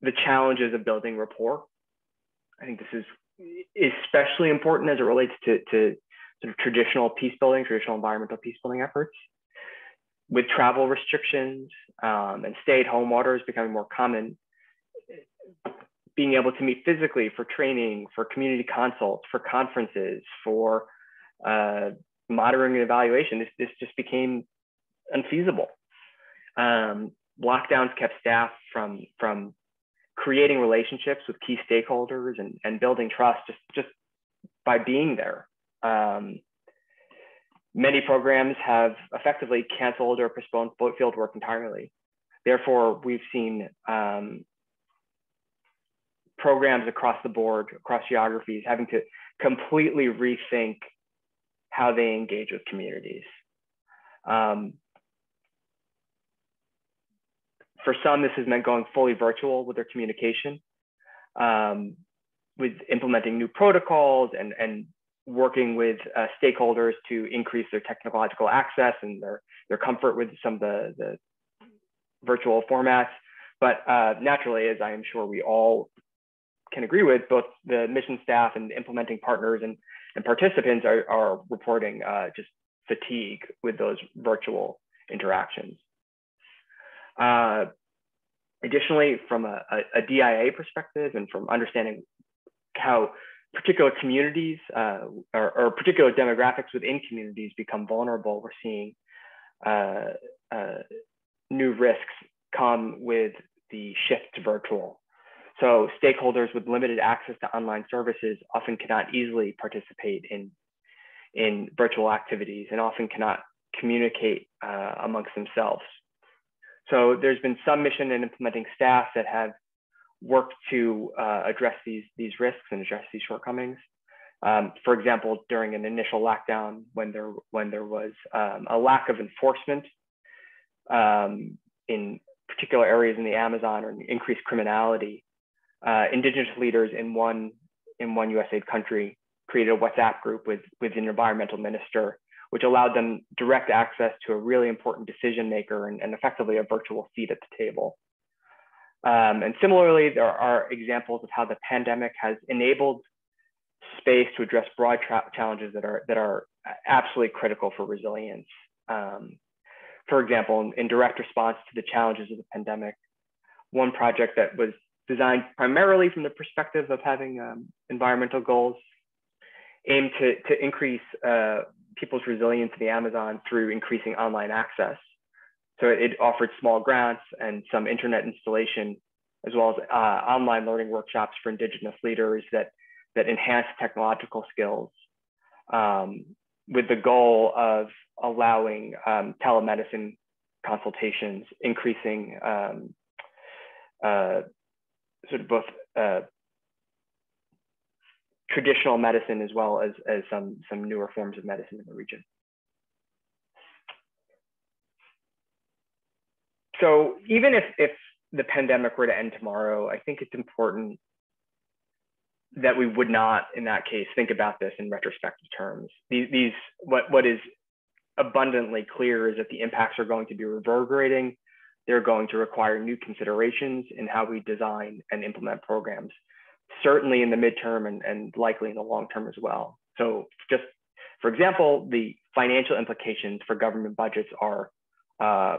the challenges of building rapport. I think this is especially important as it relates to, to sort of traditional peace building, traditional environmental peace building efforts with travel restrictions um, and stay-at-home orders becoming more common, being able to meet physically for training, for community consults, for conferences, for uh, monitoring and evaluation, this, this just became unfeasible. Um, lockdowns kept staff from, from creating relationships with key stakeholders and, and building trust just, just by being there. Um, Many programs have effectively canceled or postponed field work entirely. Therefore, we've seen um, programs across the board, across geographies, having to completely rethink how they engage with communities. Um, for some, this has meant going fully virtual with their communication, um, with implementing new protocols and, and working with uh, stakeholders to increase their technological access and their, their comfort with some of the, the virtual formats. But uh, naturally, as I am sure we all can agree with, both the mission staff and implementing partners and, and participants are, are reporting uh, just fatigue with those virtual interactions. Uh, additionally, from a, a, DIA perspective and from understanding how particular communities uh, or, or, particular demographics within communities become vulnerable, we're seeing uh, uh, new risks come with the shift to virtual. So stakeholders with limited access to online services often cannot easily participate in, in virtual activities and often cannot communicate uh, amongst themselves. So there's been some mission in implementing staff that have worked to uh, address these, these risks and address these shortcomings. Um, for example, during an initial lockdown, when there, when there was um, a lack of enforcement um, in particular areas in the Amazon or increased criminality, uh, indigenous leaders in one, in one USAID country created a WhatsApp group with, with an environmental minister, which allowed them direct access to a really important decision maker and, and effectively a virtual seat at the table. Um, and similarly, there are examples of how the pandemic has enabled space to address broad challenges that are, that are absolutely critical for resilience. Um, for example, in, in, direct response to the challenges of the pandemic, one project that was designed primarily from the perspective of having um, environmental goals aimed to, to increase uh, people's resilience in the Amazon through increasing online access. So it offered small grants and some internet installation as well as uh, online learning workshops for Indigenous leaders that, that enhance technological skills um, with the goal of allowing um, telemedicine consultations, increasing um, uh, sort of both uh, traditional medicine as well as, as some, some newer forms of medicine in the region. So even if, if the pandemic were to end tomorrow, I think it's important that we would not, in that case, think about this in retrospective terms. These, these what, what is abundantly clear is that the impacts are going to be reverberating. They're going to require new considerations in how we design and implement programs, certainly in the midterm and, and likely in the long term as well. So just for example, the financial implications for government budgets are uh,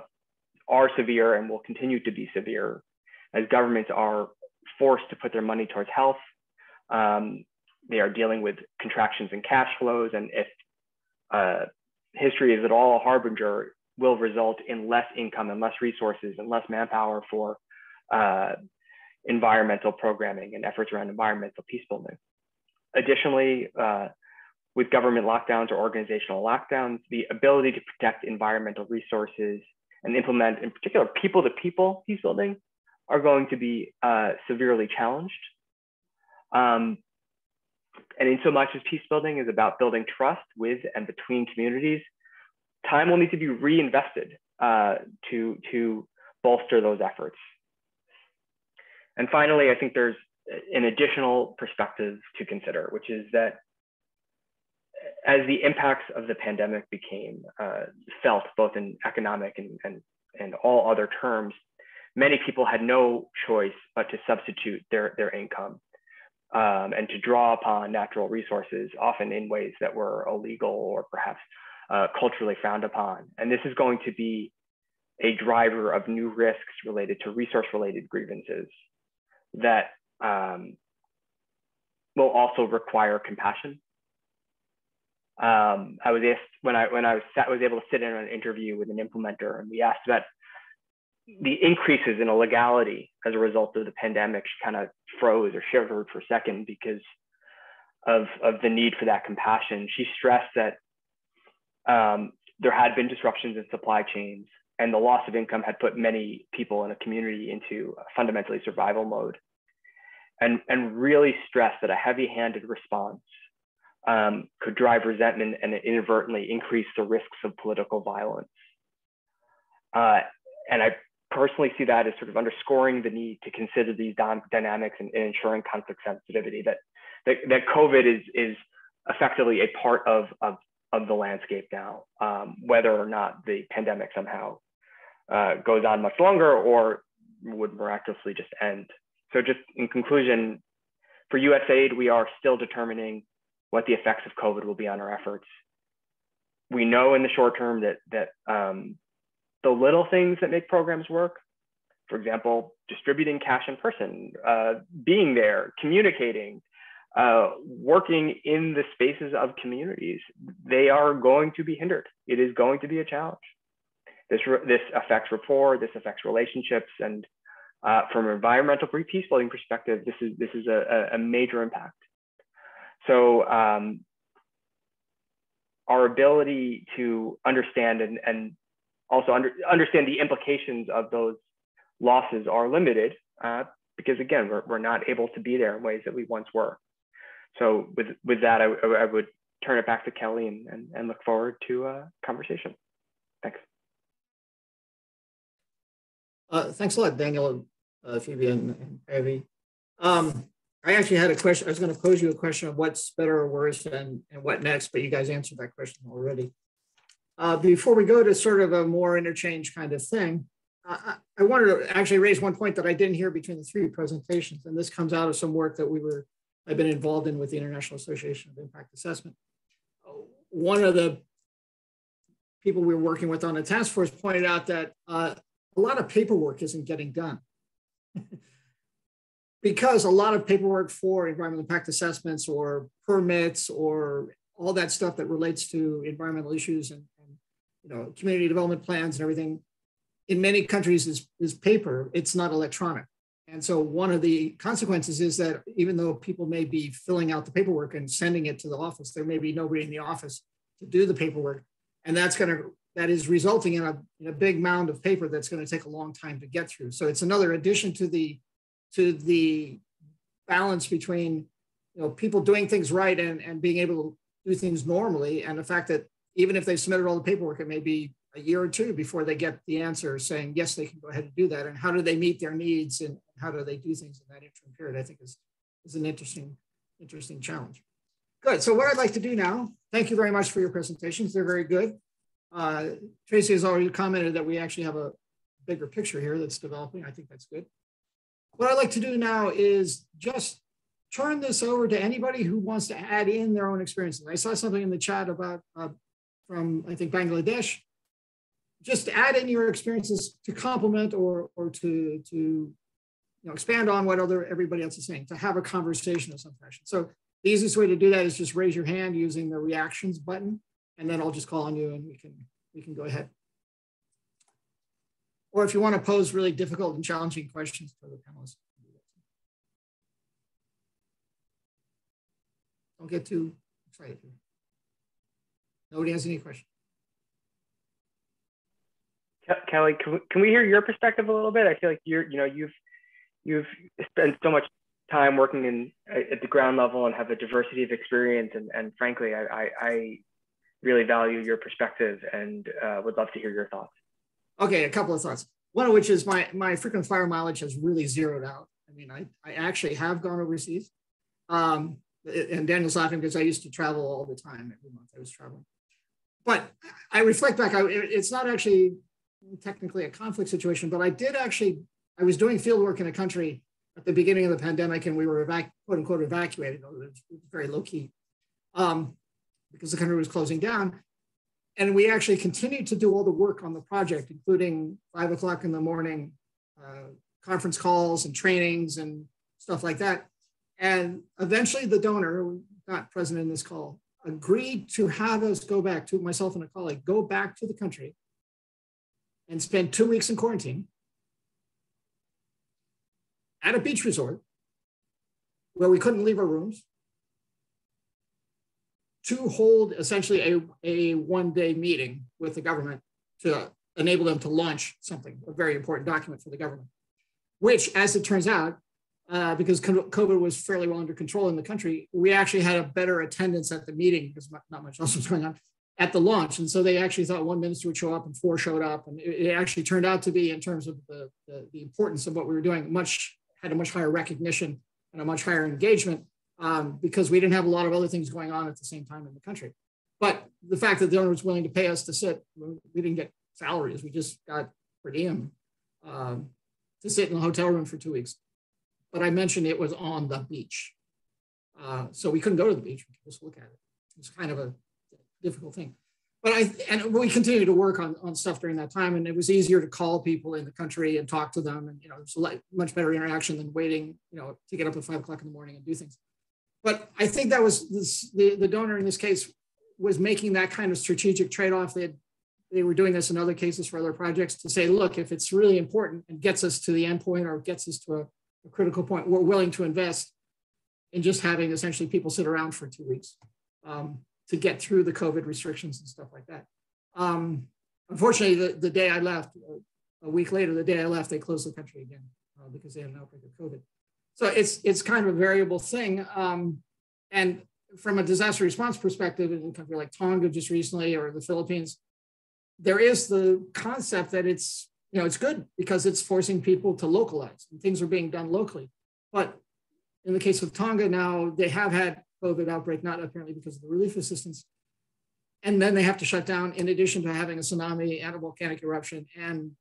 are severe and will continue to be severe as governments are forced to put their money towards health. Um, they are dealing with contractions in cash flows, and if uh, history is at all a harbinger, will result in less income and less resources and less manpower for uh, environmental programming and efforts around environmental peace building. Additionally, uh, with government lockdowns or organizational lockdowns, the ability to protect environmental resources and implement, in particular, people to people peace building are going to be uh, severely challenged. Um, and in so much as peace building is about building trust with and between communities, time will need to be reinvested uh, to, to bolster those efforts. And finally, I think there's an additional perspective to consider, which is that as the impacts of the pandemic became uh, felt both in economic and, and, and all other terms, many people had no choice but to substitute their, their income um, and to draw upon natural resources, often in ways that were illegal or perhaps uh, culturally frowned upon. And this is going to be a driver of new risks related to resource related grievances that um, will also require compassion um, I was asked when I when I was sat, was able to sit in an interview with an implementer, and we asked about the increases in illegality as a result of the pandemic. She kind of froze or shivered for a second because of of the need for that compassion. She stressed that um, there had been disruptions in supply chains, and the loss of income had put many people in a community into fundamentally survival mode, and and really stressed that a heavy-handed response um, could drive resentment and inadvertently increase the risks of political violence. Uh, and I personally see that as sort of underscoring the need to consider these dynamics and, and, ensuring conflict sensitivity. That, that that COVID is is effectively a part of of, of the landscape now, um, whether or not the pandemic somehow uh, goes on much longer or would miraculously just end. So just in conclusion, for USAID, we are still determining what the effects of COVID will be on our efforts. We know in the short term that, that um, the little things that make programs work, for example, distributing cash in person, uh, being there, communicating, uh, working in the spaces of communities, they are going to be hindered. It is going to be a challenge. This, this affects rapport, this affects relationships, and uh, from an environmental peace building perspective, this is, this is a, a major impact. So um, our ability to understand and, and also under, understand the implications of those losses are limited uh, because again, we're, we're not able to be there in ways that we once were. So with, with that, I, I would turn it back to Kelly and, and, and look forward to a conversation. Thanks.
Uh, thanks a lot, Daniel, uh, Phoebe, and, and Um, I actually had a question. I was going to pose you a question of what's better or worse and, and what next, but you guys answered that question already. Uh, before we go to sort of a more interchange kind of thing, I wanted to actually raise one point that I didn't hear between the three presentations, and this comes out of some work that we were I've been involved in with the International Association of Impact Assessment. One of the people we were working with on the task force pointed out that uh, a lot of paperwork isn't getting done. because a lot of paperwork for environmental impact assessments or permits or all that stuff that relates to environmental issues and, and you know community development plans and everything in many countries is, is paper it's not electronic And so one of the consequences is that even though people may be filling out the paperwork and sending it to the office, there may be nobody in the office to do the paperwork. And that's going to that is resulting in a, in a big mound of paper that's going to take a long time to get through. So it's another addition to the to the balance between you know people doing things right and, and being able to do things normally and the fact that even if they submitted all the paperwork, it may be a year or two before they get the answer saying yes, they can go ahead and do that. And how do they meet their needs and how do they do things in that interim period? I think is is an interesting interesting challenge. Good. So what I'd like to do now, thank you very much for your presentations. They're very good. Uh, Tracy has already commented that we actually have a bigger picture here that's developing. I think that's good. What I'd like to do now is just turn this over to anybody who wants to add in their own experiences. I saw something in the chat about uh, from, I think, Bangladesh. Just add in your experiences to complement or, or to, to you know, expand on what other everybody else is saying, to have a conversation of some fashion. So the easiest way to do that is just raise your hand using the reactions button and then I'll just call on you and we can we can go ahead. Or if you want to pose really difficult and challenging questions for the panelists. Don't get too excited. Nobody has any questions.
Kelly, can we, can we hear your perspective a little bit? I feel like you're, you know, you've you've spent so much time working in at the ground level and have a diversity of experience, and and frankly, I I, I really value your perspective and uh, would love to hear your thoughts.
Okay, a couple of thoughts. One of which is my my frequent flyer mileage has really zeroed out. I mean, I, I actually have gone overseas. Um, and Daniel's laughing because I used to travel all the time. Every month I was traveling. But I reflect back, I, it's not actually technically a conflict situation, but I did actually, I was doing field work in a country at the beginning of the pandemic and we were evac- quote unquote evacuated. It was very low key. Um, because the country was closing down. And we actually continued to do all the work on the project, including five o'clock in the morning uh, conference calls and trainings and stuff like that. And eventually, the donor, not present in this call, agreed to have us go back to myself and a colleague, go back to the country and spend two weeks in quarantine at a beach resort where we couldn't leave our rooms to hold essentially a, a one day meeting with the government to enable them to launch something, a very important document for the government, which, as it turns out, uh, because COVID was fairly well under control in the country, we actually had a better attendance at the meeting because not much else was going on at the launch. And so they actually thought one minister would show up and four showed up. And it, actually turned out to be, in terms of the, the, the, importance of what we were doing, much had a much higher recognition and a much higher engagement um, because we didn't have a lot of other things going on at the same time in the country. But the fact that the owner was willing to pay us to sit, we didn't get salaries. We just got per diem um, to sit in the hotel room for two weeks. But I mentioned it was on the beach. Uh, so we couldn't go to the beach, we could just look at it. It's kind of a difficult thing. But I, and we continued to work on, on stuff during that time. And it was easier to call people in the country and talk to them. And, you know, there's a much better interaction than waiting, you know, to get up at five o'clock in the morning and do things. But I think that was this, the, the donor in this case was making that kind of strategic trade-off. They, had, they were doing this in other cases for other projects to say, look, if it's really important and gets us to the endpoint or gets us to a, a critical point, we're willing to invest in just having essentially people sit around for two weeks um, to get through the COVID restrictions and stuff like that. Um, unfortunately, the, the day I left, a week later, the day I left, they closed the country again uh, because they had an outbreak of COVID. So it's it's kind of a variable thing. Um, and from a disaster response perspective, in a country like Tonga just recently or the Philippines, there is the concept that it's you know it's good because it's forcing people to localize and things are being done locally. But in the case of Tonga now, they have had COVID outbreak, not apparently because of the relief assistance. And then they have to shut down in addition to having a tsunami and a volcanic eruption and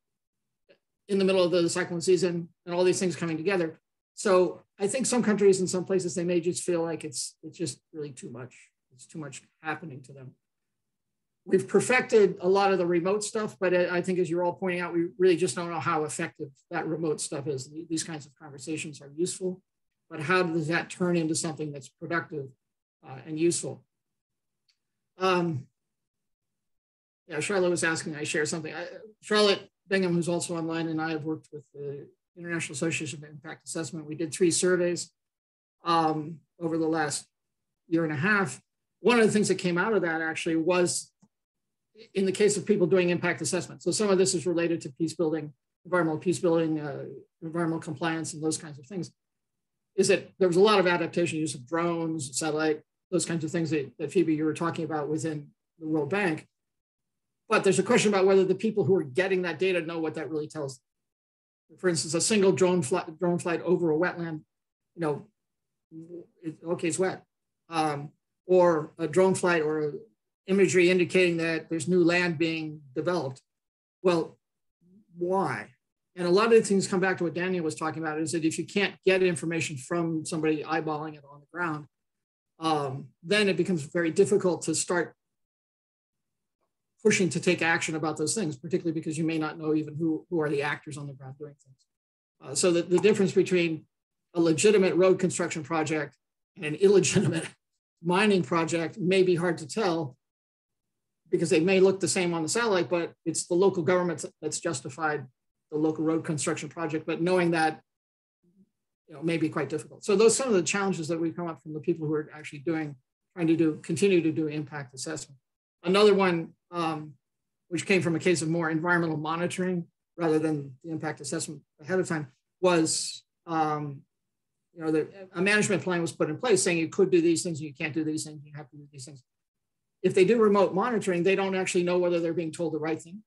in the middle of the cyclone season and all these things coming together. So I think some countries in some places they may just feel like it's it's just really too much. It's too much happening to them. We've perfected a lot of the remote stuff, but I think as you're all pointing out, we really just don't know how effective that remote stuff is. These kinds of conversations are useful, but how does that turn into something that's productive uh, and useful? Um, yeah, Charlotte was asking, I share something. I, Charlotte Bingham, who's also online, and I have worked with the International Association of Impact Assessment. We did three surveys um, over the last year and a half. One of the things that came out of that actually was in the case of people doing impact assessment. So some of this is related to peace building, environmental peace building, uh, environmental compliance, and those kinds of things. Is that there was a lot of adaptation, use of drones, satellite, those kinds of things that, that Phoebe, you were talking about within the World Bank. But there's a question about whether the people who are getting that data know what that really tells them. For instance, a single drone flight, drone flight over a wetland, you know, it, okay, it's wet. Um, or a drone flight or imagery indicating that there's new land being developed. Well, why? And a lot of the things come back to what Daniel was talking about is that if you can't get information from somebody eyeballing it on the ground, um, then it becomes very difficult to start pushing to take action about those things, particularly because you may not know even who, who are the actors on the ground doing things. Uh, so the, the difference between a legitimate road construction project and an illegitimate mining project may be hard to tell because they may look the same on the satellite, but it's the local government that's justified the local road construction project. But knowing that, you know, may be quite difficult. So those some of the challenges that we come up from the people who are actually doing, trying to do, continue to do impact assessment. Another one, um, which came from a case of more environmental monitoring rather than the impact assessment ahead of time, was um, you know, the, a management plan was put in place saying you could do these things, you can't do these things, you have to do these things. If they do remote monitoring, they don't actually know whether they're being told the right thing.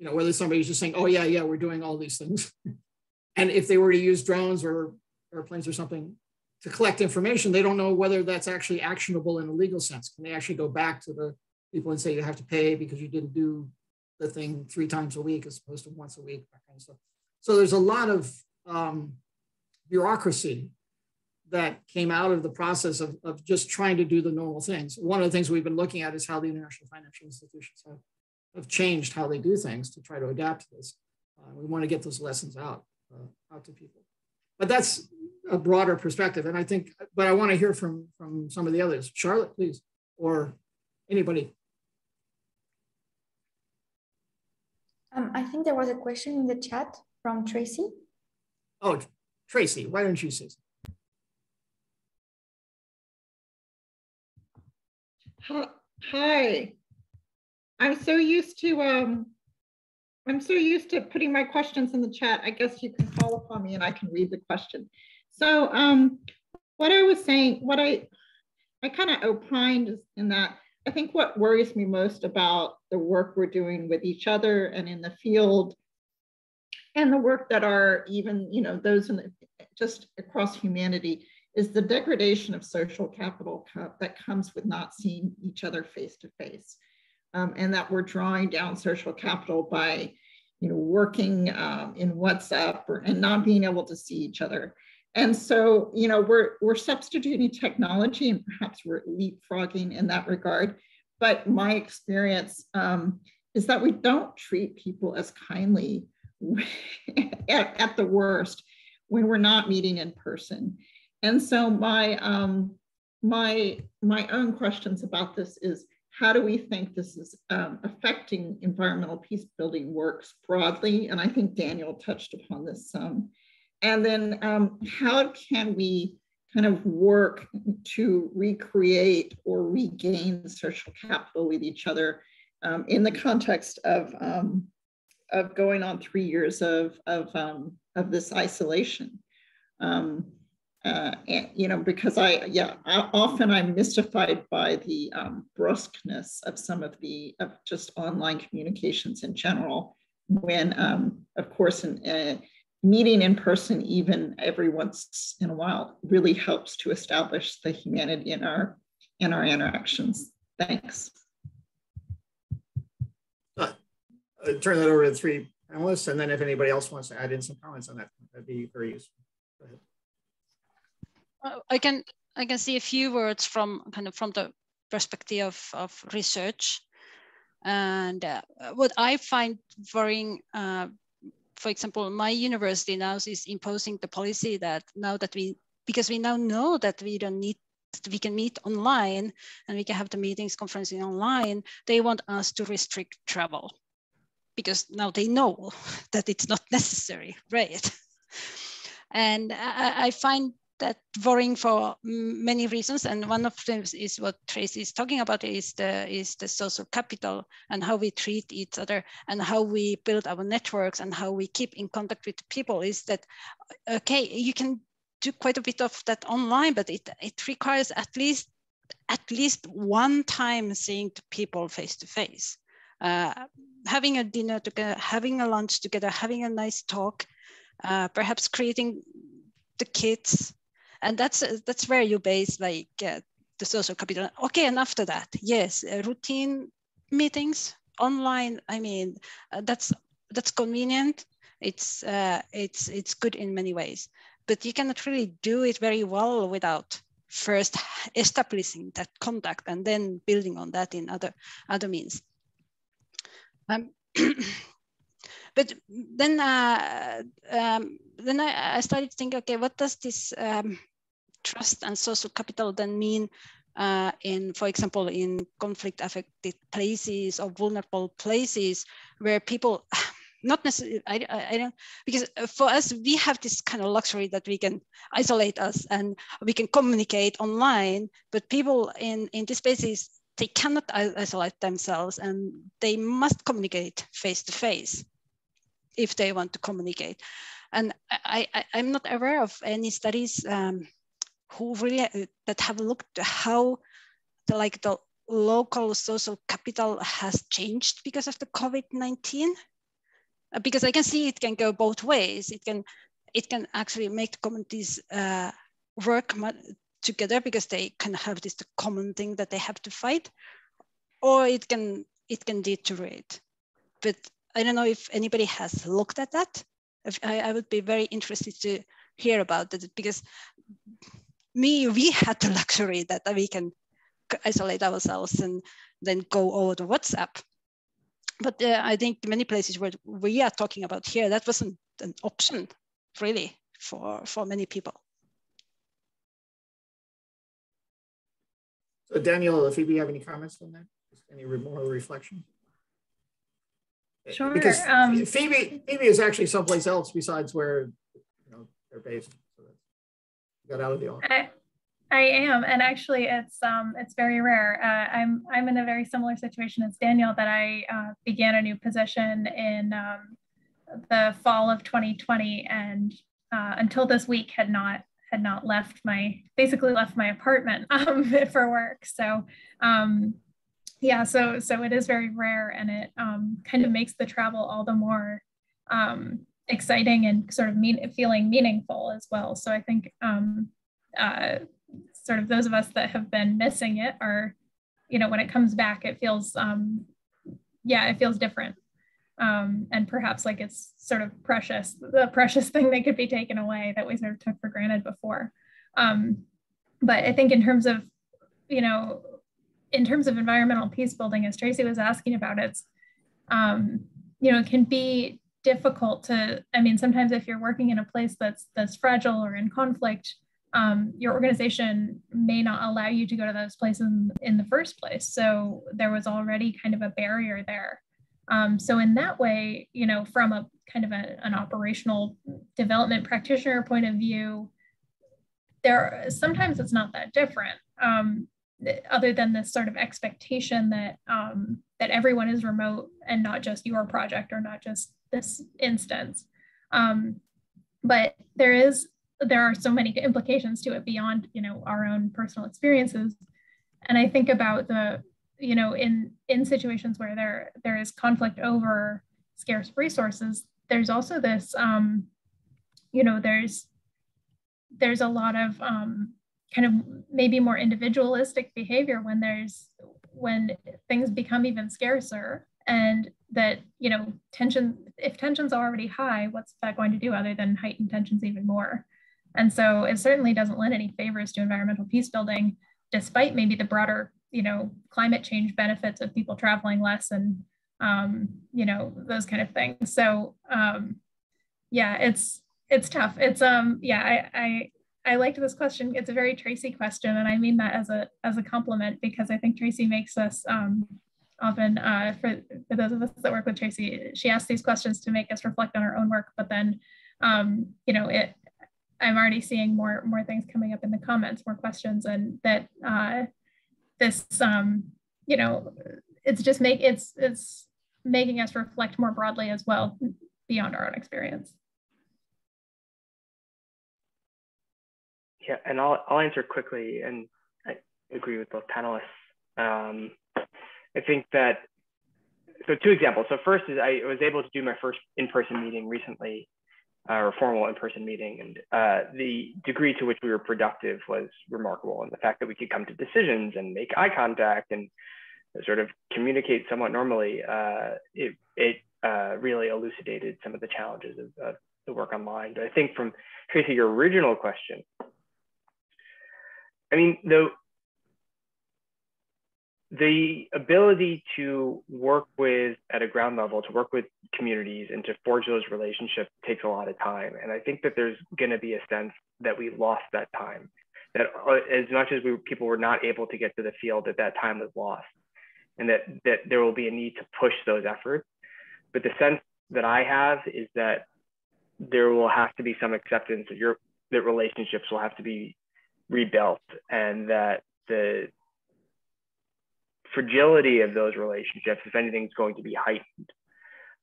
You know, whether somebody's just saying, oh yeah, yeah, we're doing all these things. and if they were to use drones or airplanes or something to collect information, they don't know whether that's actually actionable in a legal sense. Can they actually go back to the people and say you have to pay because you didn't do the thing three times a week as opposed to once a week, that kind of stuff. So there's a lot of um, bureaucracy that came out of the process of, of just trying to do the normal things. One of the things we've been looking at is how the international financial institutions have, have changed how they do things to try to adapt to this. Uh, we want to get those lessons out, uh, out to people. But that's a broader perspective. And I think, but I want to hear from, from some of the others. Charlotte, please, or anybody.
Um, I think there was a question in the chat from Tracy.
Oh, Tracy, why don't you say
something? Hi. I'm so used to um, I'm so used to putting my questions in the chat. I guess you can call upon me and I can read the question. So um, what I was saying, what I I kind of opined is in that I think what worries me most about the work we're doing with each other and in the field and the work that are even, you know, those in the, just across humanity is the degradation of social capital that comes with not seeing each other face to face. Um, and that we're drawing down social capital by, you know, working um, in WhatsApp or, and not being able to see each other. And so, you know, we're, we're substituting technology and perhaps we're leapfrogging in that regard. But my experience um, is that we don't treat people as kindly at, at the worst when we're not meeting in person. And so my um, my my own questions about this is how do we think this is um, affecting environmental peace building works broadly? And I think Daniel touched upon this some. And then um, how can we kind of work to recreate or regain social capital with each other um, in the context of um, of going on three years of, of, um, of this isolation. Uh, and, you know, because I, yeah, I, often I'm mystified by the um, brusqueness of some of the, of just online communications in general, when, um, of course, uh, meeting in person, even every once in a while, really helps to establish the humanity in our, in our interactions. Thanks.
uh, turn that over to three panelists, and then if anybody else wants to add in some comments on that, that'd be very useful.
Uh, I can I can see a few words from kind of from the perspective of, of research, and uh, what I find worrying. Uh, for example, my university now is imposing the policy that now that we because we now know that we don't need we can meet online and we can have the meetings conferencing online they want us to restrict travel because now they know that it's not necessary, right? and I, I find that worrying for many reasons, and one of them is what Tracy is talking about is the is the social capital and how we treat each other and how we build our networks and how we keep in contact with people. Is that okay? You can do quite a bit of that online, but it it requires at least at least one time seeing people face to face, uh, having a dinner together, having a lunch together, having a nice talk, uh, perhaps creating the kids and that's that's where you base like uh, the social capital. Okay and after that yes uh, routine meetings online i mean uh, that's that's convenient. It's uh, it's it's good in many ways. But you cannot really do it very well without first establishing that contact and then building on that in other other means. Um, but then uh, um, then I, I, started to think okay what does this um, trust and social capital then mean uh, in, for example, in conflict affected places or vulnerable places where people, not necessarily, I, I, don't, because for us, we have this kind of luxury that we can isolate us and we can communicate online, but people in, in these spaces, they cannot isolate themselves and they must communicate face to face if they want to communicate. And I, I, am not aware of any studies um, who really uh, that have looked how the like the local social capital has changed because of the COVID-19? Uh, because I can see it can go both ways. It can it can actually make the communities uh, work together because they can have this common thing that they have to fight, or it can it can deteriorate. But I don't know if anybody has looked at that. I, I would be very interested to hear about it because me, we had the luxury that we can isolate ourselves and then go over to WhatsApp. But uh, I think many places where we are talking about here, that wasn't an option really for, for many people.
So Daniel, if you have any comments on that, any more reflection?
Sure.
Because um, Phoebe, Phoebe is actually someplace else besides where you know they're based out of the? I,
I am, and actually, it's um, it's very rare. Uh, I'm I'm in a very similar situation as Daniel that I uh, began a new position in um, the fall of 2020, and uh, until this week had not had not left my basically left my apartment um, for work. So um, yeah, so so it is very rare, and it um, kind of makes the travel all the more um, exciting and sort of mean, feeling meaningful as well. So I think um, uh, sort of those of us that have been missing it are, you know, when it comes back, it feels, um, yeah, it feels different. Um, and perhaps like it's sort of precious, the precious thing that could be taken away that we sort of took for granted before. Um, but I think in terms of, you know, in terms of environmental peace building, as Tracy was asking about, it's, um, you know, it can be difficult to i mean sometimes if you're working in a place that's that's fragile or in conflict um, your organization may not allow you to go to those places in, in the first place. So there was already kind of a barrier there. Um, so in that way you know from a kind of a, an operational development practitioner point of view there sometimes it's not that different um, other than this sort of expectation that um, that everyone is remote and not just your project or not just this instance. Um, but there is there are so many implications to it beyond you know our own personal experiences, and I think about the you know in in situations where there there is conflict over scarce resources. There's also this um, you know there's there's a lot of um, kind of maybe more individualistic behavior when there's when things become even scarcer and that you know tension if tensions are already high what's that going to do other than heighten tensions even more? And so it certainly doesn't lend any favors to environmental peace building despite maybe the broader you know climate change benefits of people traveling less and um, you know those kind of things. So um, yeah it's it's tough. It's um yeah I, I I liked this question. It's a very Tracy question, and I mean that as a as a compliment because I think Tracy makes us um, often uh, for, for those of us that work with Tracy, she asks these questions to make us reflect on our own work, but then um, you know, it, I'm already seeing more more things coming up in the comments, more questions, and that uh, this, um, you know, it's just make it's it's making us reflect more broadly as well beyond our own experience.
Yeah, and I'll I'll answer quickly, and I agree with both panelists. Um, I think that so two examples. So first is I was able to do my first in-person meeting recently, uh, or formal in-person meeting, and uh, the degree to which we were productive was remarkable, and the fact that we could come to decisions and make eye contact and sort of communicate somewhat normally, uh, it it uh, really elucidated some of the challenges of, of the work online. But I think from Tracy, your original question, I mean, the the ability to work with at a ground level to work with communities and to forge those relationships takes a lot of time. And i think that there's going to be a sense that we lost that time that uh, as much as we people were not able to get to the field that that time was lost and that that there will be a need to push those efforts. But the sense that i have is that there will have to be some acceptance that your that relationships will have to be rebuilt and that the fragility of those relationships, if anything, is going to be heightened.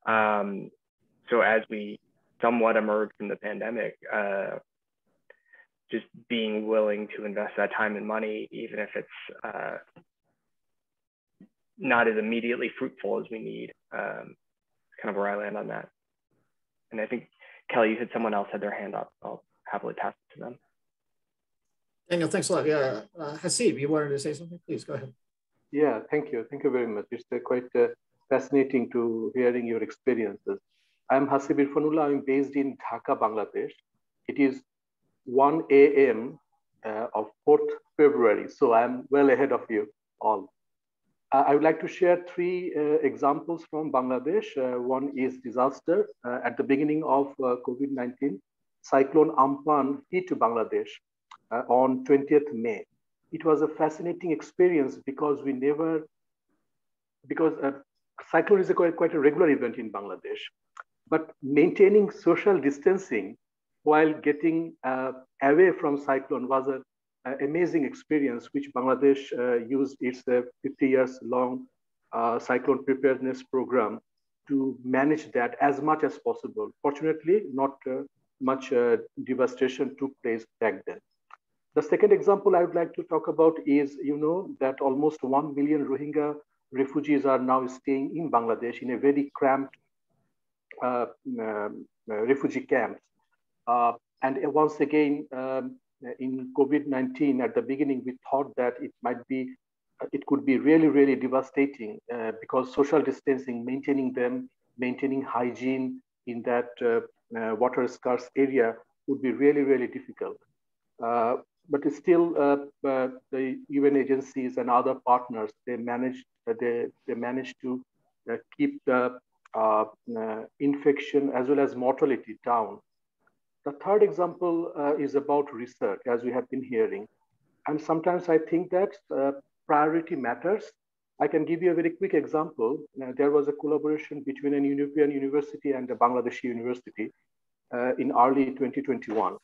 Um, so as we somewhat emerge from the pandemic, uh, just being willing to invest that time and money, even if it's uh, not as immediately fruitful as we need, um, kind of where I land on that. And I think Kelly, you said someone else had their hand up. I'll happily pass it to them.
Daniel, thanks a lot. Yeah, uh, Hasib, you wanted to say something? Please go ahead.
Yeah, thank you. Thank you very much. It's uh, quite uh, fascinating to hearing your experiences. I'm Hasib Irfanullah. I'm based in Dhaka, Bangladesh. It is 1 a.m. Uh, of 4th February, so I'm well ahead of you all. Uh, I would like to share three uh, examples from Bangladesh. Uh, one is disaster. at the beginning of COVID-19, Cyclone Amphan hit to Bangladesh on 20th May it was a fascinating experience because we never, because a cyclone is a quite, quite a regular event in Bangladesh, but maintaining social distancing while getting uh, away from cyclone was an amazing experience, which Bangladesh uh, used its uh, 50 years long uh, cyclone preparedness program to manage that as much as possible. Fortunately, not uh, much uh, devastation took place back then. The second example I would like to talk about is, you know, that almost 1 million Rohingya refugees are now staying in Bangladesh in a very cramped uh, um, uh, refugee camp. Uh, and once again, um, in COVID-19, at the beginning, we thought that it might be, it could be really, really devastating uh, because social distancing, maintaining them, maintaining hygiene in that uh, uh, water scarce area would be really, really difficult. But still uh, uh, the UN agencies and other partners, they managed, uh, they, they managed to keep the infection as well as mortality down. The third example is about research, as we have been hearing. And sometimes I think that priority matters. I can give you a very quick example. There was a collaboration between an European university and a Bangladeshi university uh, in early 2021.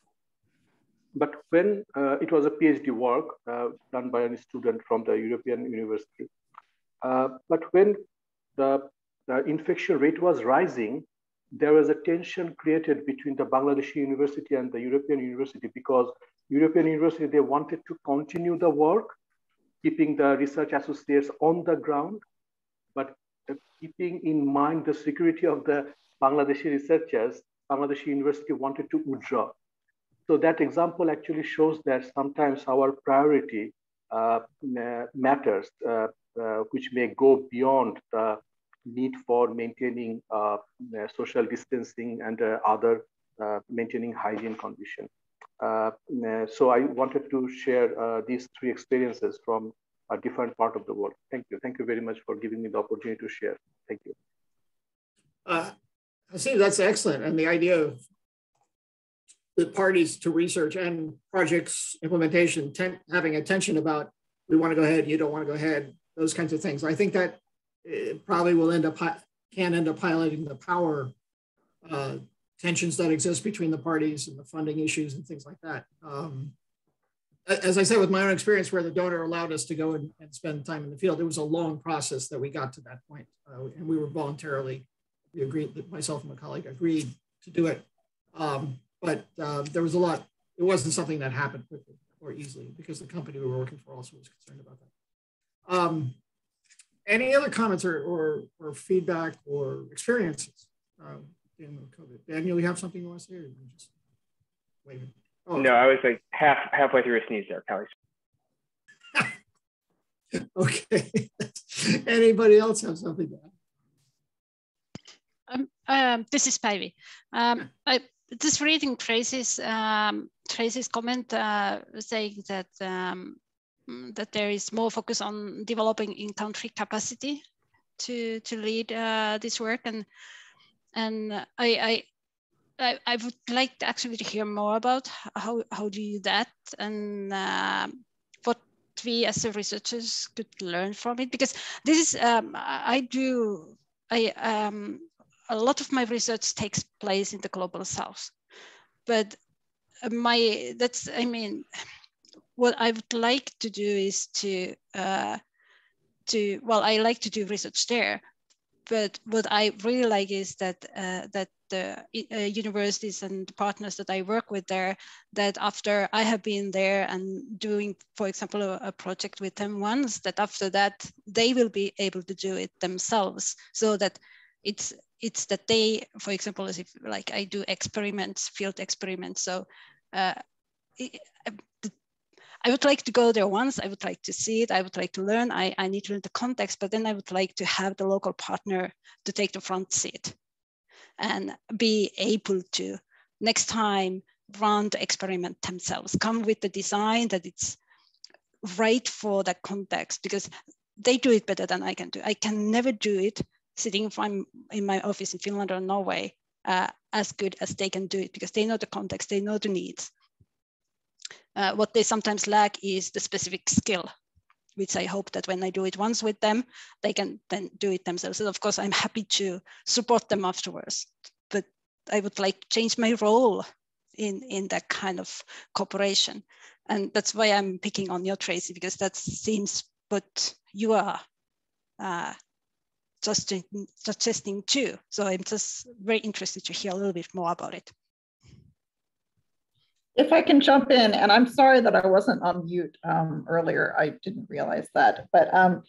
But when uh, it was a PhD work uh, done by a student from the European University, uh, but when the, the infection rate was rising, there was a tension created between the Bangladeshi University and the European University because European University, they wanted to continue the work, keeping the research associates on the ground, but keeping in mind the security of the Bangladeshi researchers, Bangladeshi University wanted to withdraw. So that example actually shows that sometimes our priority uh, matters, uh, uh, which may go beyond the need for maintaining uh, social distancing and uh, other uh, maintaining hygiene conditions. so I wanted to share these three experiences from a different part of the world. Thank you. Thank you very much for giving me the opportunity to share. Thank you.
I see that's excellent. And the idea of the parties to research and projects implementation having attention about we want to go ahead, you don't want to go ahead, those kinds of things. I think that it probably will end up can end up highlighting the power uh, tensions that exist between the parties and the funding issues and things like that. Um, as I said, with my own experience where the donor allowed us to go and, and, spend time in the field, it was a long process that we got to that point. Uh, and we were voluntarily, we agreed, that myself and my colleague agreed to do it. Um, but uh, there was a lot, it wasn't something that happened quickly or easily because the company we were working for also was concerned about that. Um, any other comments or, or, or, feedback or experiences uh, in COVID? Daniel, you have something you want to say or you just waving?
Oh. No, I was like half halfway through a sneeze there, Kelly.
okay. Anybody else have something to add?
Um, um, this is Päivi. Um, I just reading Tracy's um, Tracy's comment uh, saying that um, that there is more focus on developing in-country capacity to to lead uh, this work, and and I, I I, I would like to actually to hear more about how, how do you do that? And uh, what we as researchers could learn from it? Because this is um, I do I um, a lot of my research takes place in the global south. But my that's I mean what I would like to do is to uh, to well I like to do research there. But what I really like is that uh, that the uh, universities and the partners that I work with there, that after I have been there and doing, for example, a, a, project with them once, that after that they will be able to do it themselves, so that it's it's that they, for example, as if like I do experiments, field experiments, so. Uh, I would like to go there once. I would like to see it. I would like to learn. I, I need to learn the context, but then I would like to have the local partner to take the front seat and be able to next time run the experiment themselves, come with the design that it's right for that context because they do it better than I can do. I can never do it sitting from in my office in Finland or Norway uh, as good as they can do it because they know the context, they know the needs. Uh, what they sometimes lack is the specific skill, which I hope that when I do it once with them, they can then do it themselves. And of course, I'm happy to support them afterwards, but I would like change my role in, in that kind of cooperation. And that's why I'm picking on your Tracy, because that seems what you are uh, suggesting too. So I'm just very interested to hear a little bit more about it.
If I can jump in, and I'm sorry that I wasn't on mute um, earlier, I didn't realize that, but um,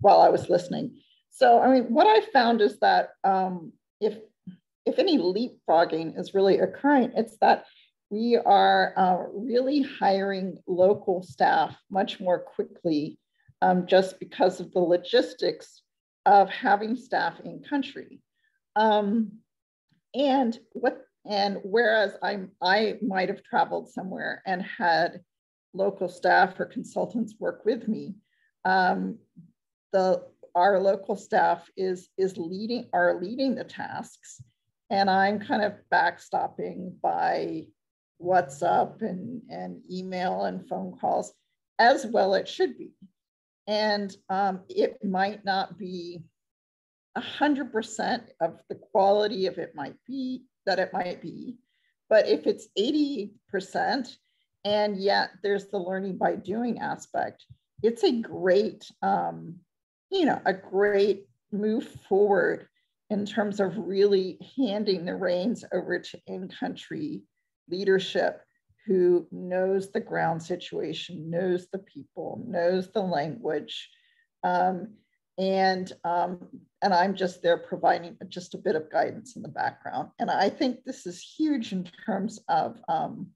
while I was listening. So, I mean, what I found is that um, if, if any leapfrogging is really occurring, it's that we are uh, really hiring local staff much more quickly um, just because of the logistics of having staff in country. Um, and what and whereas I, I might have traveled somewhere and had local staff or consultants work with me, um, the our local staff is is leading are leading the tasks, and I'm kind of backstopping by WhatsApp and and email and phone calls, as well it should be, and um, it might not be 100% of the quality of it might be that it might be. But if it's 80% and yet there's the learning by doing aspect, it's a great, um, you know, a great move forward in terms of really handing the reins over to in-country leadership who knows the ground situation, knows the people, knows the language, um, and um, and I'm just there providing just a bit of guidance in the background. And I think this is huge in terms of um,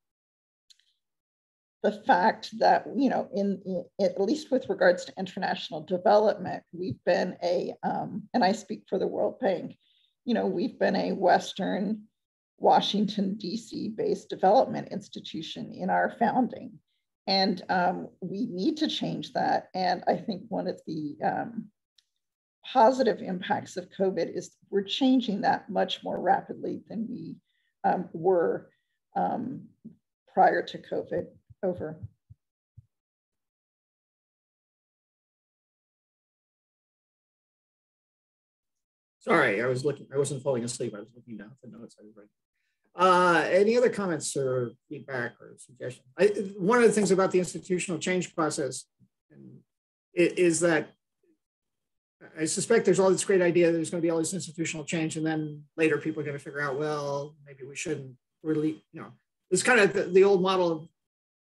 the fact that you know, in, in, at least with regards to international development, we've been a um, and I speak for the World Bank. You know, we've been a Western Washington D.C. based development institution in our founding. And um, we need to change that. And I think one of the um, positive impacts of COVID is we're changing that much more rapidly than we um, were um, prior to COVID. Over.
Sorry, I was looking, I wasn't falling asleep. I was looking down at the notes I was writing. Uh, any other comments or feedback or suggestions? I, one of the things about the institutional change process is that I suspect there's all this great idea there's going to be all this institutional change, and then later people are going to figure out, well, maybe we shouldn't really, you know, it's kind of the, the old model of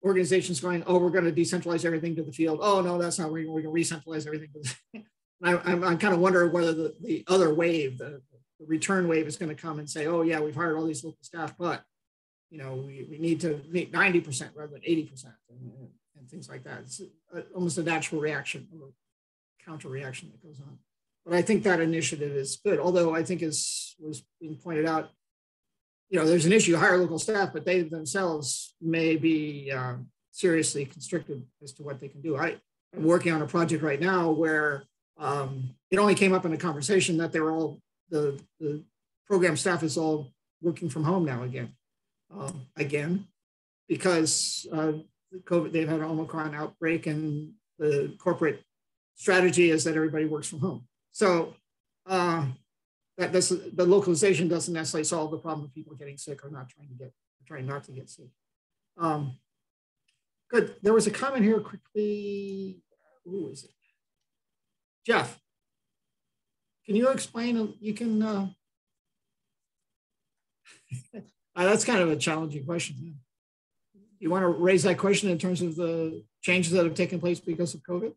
organizations going, oh, we're going to decentralize everything to the field. Oh, no, that's not. We're, we're going to re-centralize everything. I, I'm, I'm kind of wondering whether the, the other wave, the, the return wave, is going to come and say, oh, yeah, we've hired all these local staff, but you know, we, we need to meet 90% rather than 80% and, and things like that. It's a, almost a natural reaction or counter reaction that goes on. But I think that initiative is good. Although I think as was being pointed out, you know, there's an issue, hire local staff, but they themselves may be um, seriously constricted as to what they can do. I, am working on a project right now where um, it only came up in a conversation that they're all, the, the program staff is all working from home now again, um, again, because uh, COVID, they've had an Omicron outbreak and the corporate strategy is that everybody works from home. So uh, that the localization doesn't necessarily solve the problem of people getting sick or not trying to get, trying not to get sick. Um, good. There was a comment here quickly. Who is it? Jeff. Can you explain? You can. Uh, uh, that's kind of a challenging question. You want to raise that question in terms of the changes that have taken place because of COVID?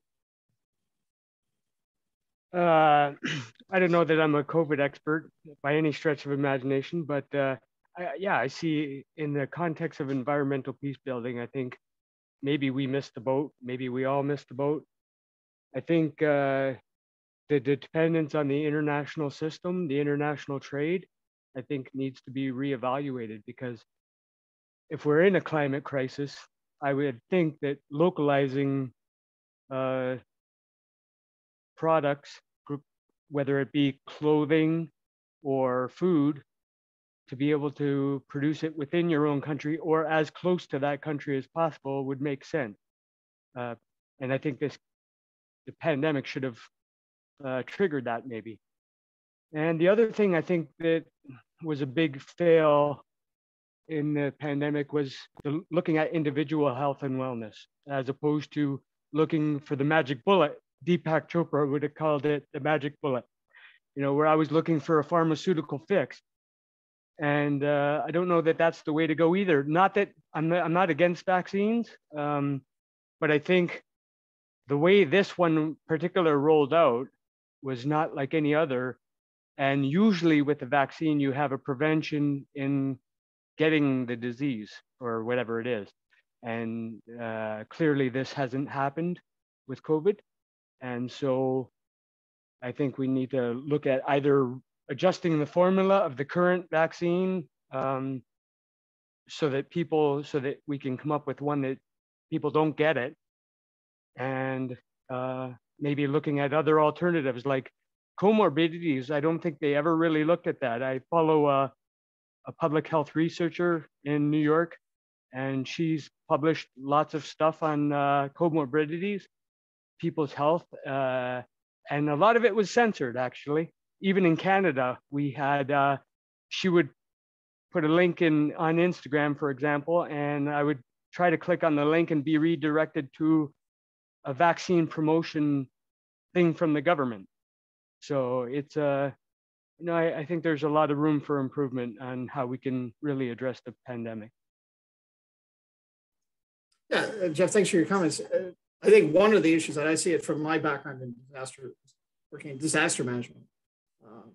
Uh, I don't know that I'm a COVID expert by any stretch of imagination, but uh, I, yeah, I see in the context of environmental peace building, I think maybe we missed the boat. Maybe we all missed the boat. I think uh, the dependence on the international system, the international trade, I think needs to be reevaluated because if we're in a climate crisis, I would think that localizing uh, products, whether it be clothing or food, to be able to produce it within your own country or as close to that country as possible would make sense. Uh, and I think this the pandemic should have uh, triggered that maybe. And the other thing I think that was a big fail in the pandemic was the, looking at individual health and wellness as opposed to looking for the magic bullet Deepak Chopra would have called it the magic bullet, you know, where I was looking for a pharmaceutical fix. And uh, I don't know that that's the way to go either. Not that I'm not, I'm not against vaccines, um, but I think the way this one particular rolled out was not like any other. And usually with the vaccine, you have a prevention in getting the disease or whatever it is. And uh, clearly, this hasn't happened with COVID. And so I think we need to look at either adjusting the formula of the current vaccine um, so that people, so that we can come up with one that people don't get it. And uh, maybe looking at other alternatives like comorbidities. I don't think they ever really looked at that. I follow a, a public health researcher in New York, and she's published lots of stuff on uh, comorbidities people's health. Uh, and a lot of it was censored, actually. Even in Canada, we had, uh, she would put a link in on Instagram, for example, and I would try to click on the link and be redirected to a vaccine promotion thing from the government. So it's a, uh, you know, I, I, think there's a lot of room for improvement on how we can really address the pandemic.
Yeah, uh, Jeff, thanks for your comments. Uh, I think one of the issues that I see it from my background in disaster, working in disaster management um,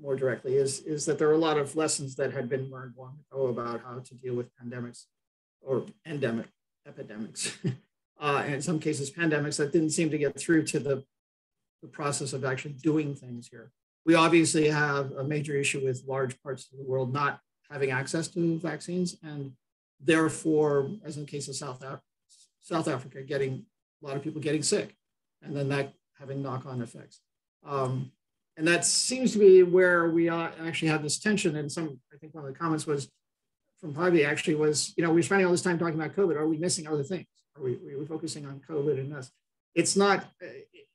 more directly, is, is that there are a lot of lessons that had been learned long ago about how to deal with pandemics or endemic epidemics, uh, in some cases pandemics that didn't seem to get through to the, the process of actually doing things here. We obviously have a major issue with large parts of the world not having access to vaccines, and therefore, as in the case of South, Af- South Africa, getting a lot of people getting sick, and then that having knock-on effects. Um, and that seems to be where we actually have this tension. And some, I think one of the comments was from Päivi actually was, you know, we're spending all this time talking about COVID. Are we missing other things? Are we, we focusing on COVID and this? It's not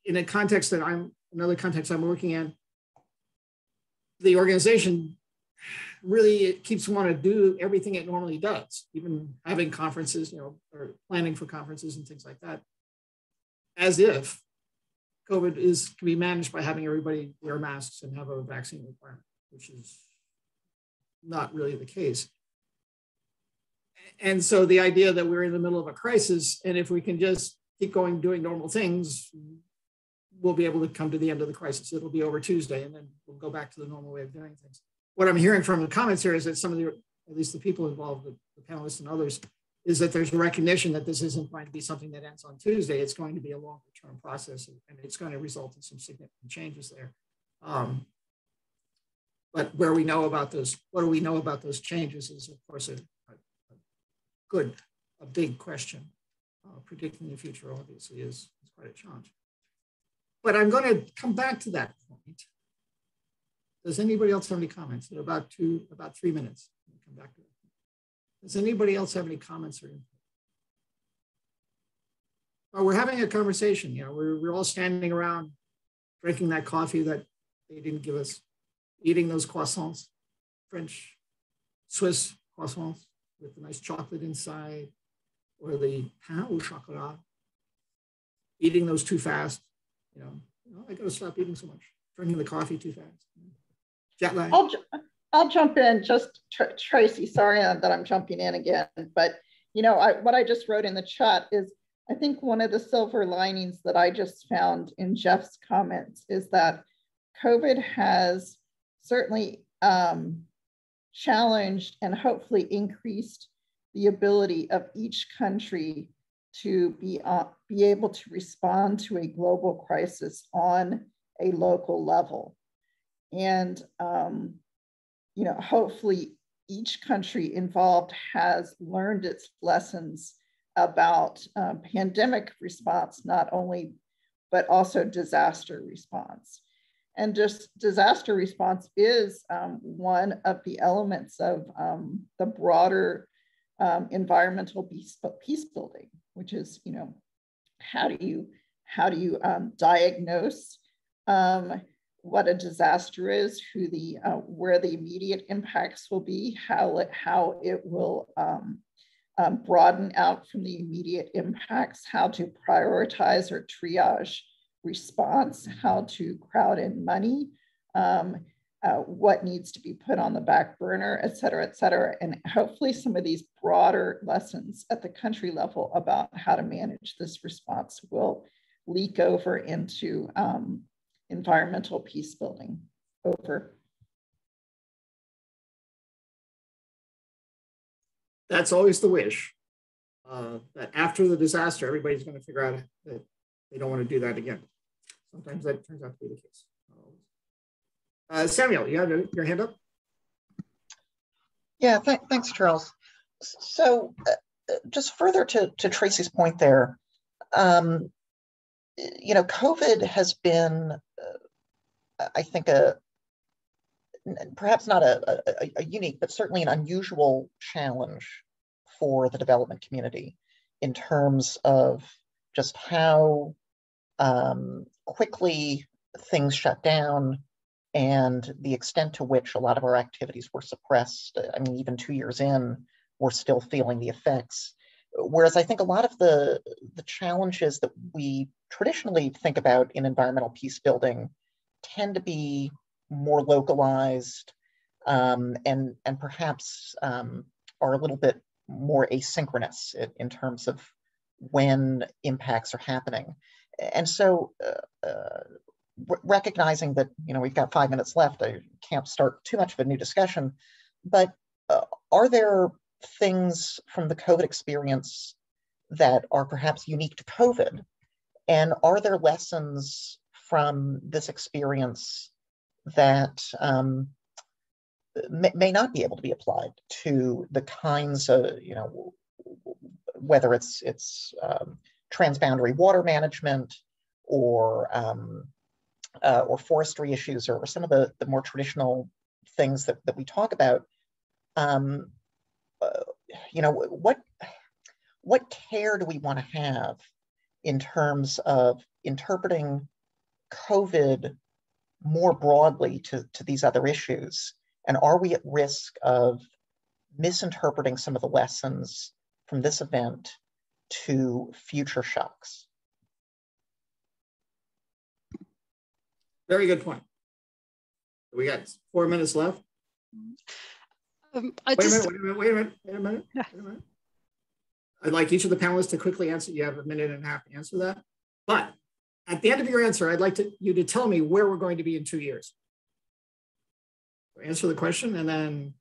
in a context that I'm, another context I'm working in, the organization really keeps one to do everything it normally does, even having conferences, you know, or planning for conferences and things like that, as if COVID is can be managed by having everybody wear masks and have a vaccine requirement, which is not really the case. And so the idea that we're in the middle of a crisis, and if we can just keep going doing normal things, we'll be able to come to the end of the crisis. It'll be over Tuesday, and then we'll go back to the normal way of doing things. What I'm hearing from the comments here is that some of the, at least the people involved, the, the panelists and others, is that there's a recognition that this isn't going to be something that ends on Tuesday. It's going to be a longer term process, and, it's going to result in some significant changes there. Um, but where we know about those, what do we know about those changes is, of course, a good, a big question. Uh, predicting the future, obviously, is, is quite a challenge. But I'm going to come back to that point. Does anybody else have any comments? In about two, about three minutes. come back to that. Does anybody else have any comments or input? Well, we're having a conversation. You know, we're, we're all standing around drinking that coffee that they didn't give us, eating those croissants, French, Swiss croissants with the nice chocolate inside, or the pain au chocolat, eating those too fast, you know, I got to stop eating so much, drinking the coffee too fast. Jet lag.
I'll, I'll jump in just tr Tracy, sorry that I'm jumping in again, but you know, I, what I just wrote in the chat is I think one of the silver linings that I just found in Jeff's comments is that COVID has certainly um, challenged and hopefully increased the ability of each country to be, uh, be able to respond to a global crisis on a local level. And, um, you know, hopefully each country involved has learned its lessons about uh, pandemic response, not only, but also disaster response. And just disaster response is um, one of the elements of um, the broader um, environmental peace, peace building which is, you know, how do you how do you um, diagnose um, what a disaster is, who the uh, where the immediate impacts will be, how it how it will um, broaden out from the immediate impacts, how to prioritize or triage response, how to crowd in money, um, uh, what needs to be put on the back burner, et cetera, et cetera. And hopefully some of these broader lessons at the country level about how to manage this response will leak over into um, environmental peace building. Over.
That's always the wish. Uh, that after the disaster, everybody's going to figure out that they don't want to do that again. Sometimes that turns out to be the case. Uh, Samuel, you have your hand up?
Yeah, th thanks, Charles. So uh, just further to, to Tracy's point there, um, you know, COVID has been, uh, I think, a perhaps not a, a, a, unique, but certainly an unusual challenge for the development community in terms of just how um, quickly things shut down, and the extent to which a lot of our activities were suppressed. I mean, even two years in, we're still feeling the effects. Whereas I think a lot of the, the challenges that we traditionally think about in environmental peace building tend to be more localized um, and, and perhaps um, are a little bit more asynchronous in, in, terms of when impacts are happening. And so uh, uh, recognizing that you know we've got five minutes left, I can't start too much of a new discussion. But uh, are there things from the COVID experience that are perhaps unique to COVID, and are there lessons from this experience that um, may, not be able to be applied to the kinds of you know whether it's it's um, transboundary water management or um, uh, or forestry issues or, or, some of the, the more traditional things that, that we talk about, um, uh, you know, what, what care do we want to have in terms of interpreting COVID more broadly to, to these other issues? And are we at risk of misinterpreting some of the lessons from this event to future shocks?
Very good point. We got four minutes left. Um, wait, just... a minute, wait a minute, wait a minute, wait a minute, wait a minute. I'd like each of the panelists to quickly answer. You have a minute and a half to answer that. But at the end of your answer, I'd like to, you to tell me where we're going to be in two years. Answer the question and then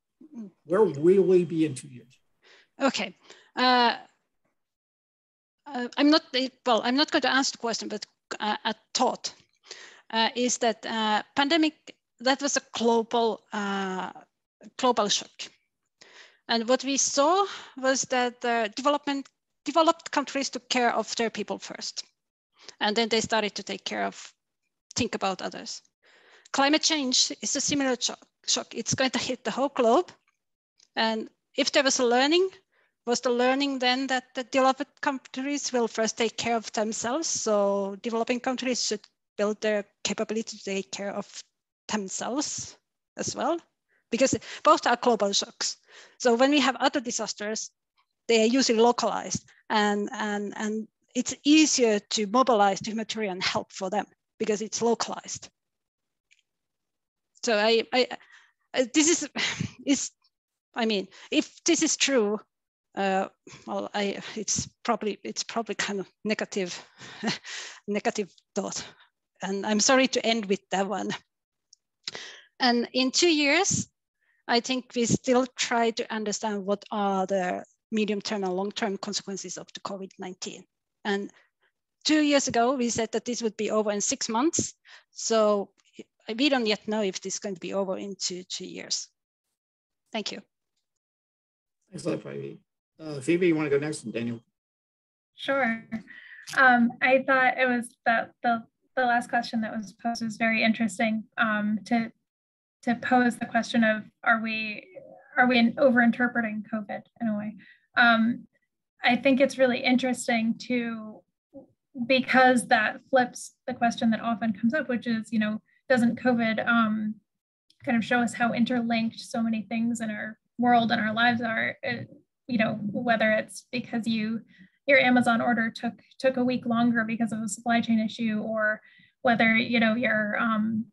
where will we be in two years?
Okay. Uh, uh, I'm not, well, I'm not going to answer the question, but uh, a thought uh, is that uh, pandemic, that was a global, uh, global shock. And what we saw was that the development, developed countries took care of their people first. And then they started to take care of, think about others. Climate change is a similar shock. It's going to hit the whole globe. And if there was a learning, was the learning then that the developed countries will first take care of themselves? So developing countries should build their capability to take care of themselves as well, because both are global shocks. So when we have other disasters, they are usually localized and, and, and it's easier to mobilize the humanitarian help for them because it's localized. So I, I, this is, is, I mean, if this is true, uh, well, I, it's probably, it's probably kind of negative, negative thought. And I'm sorry to end with that one. And in two years, I think we still try to understand what are the medium term and long term consequences of the COVID 19. And two years ago, we said that this would be over in six months. So we don't yet know if this is going to be over in two, two years. Thank you.
Thanks a lot, Phoebe. Uh, Phoebe, you want to go next, and Daniel?
Sure. Um, I thought it was the, the the last question that was posed was very interesting um, to to pose the question of are we are we over interpreting COVID in a way? Um, I think it's really interesting to because that flips the question that often comes up, which is you know doesn't COVID um, kind of show us how interlinked so many things in our world and our lives are? It, you know whether it's because you your Amazon order took took a week longer because of a supply chain issue, or whether you know your um,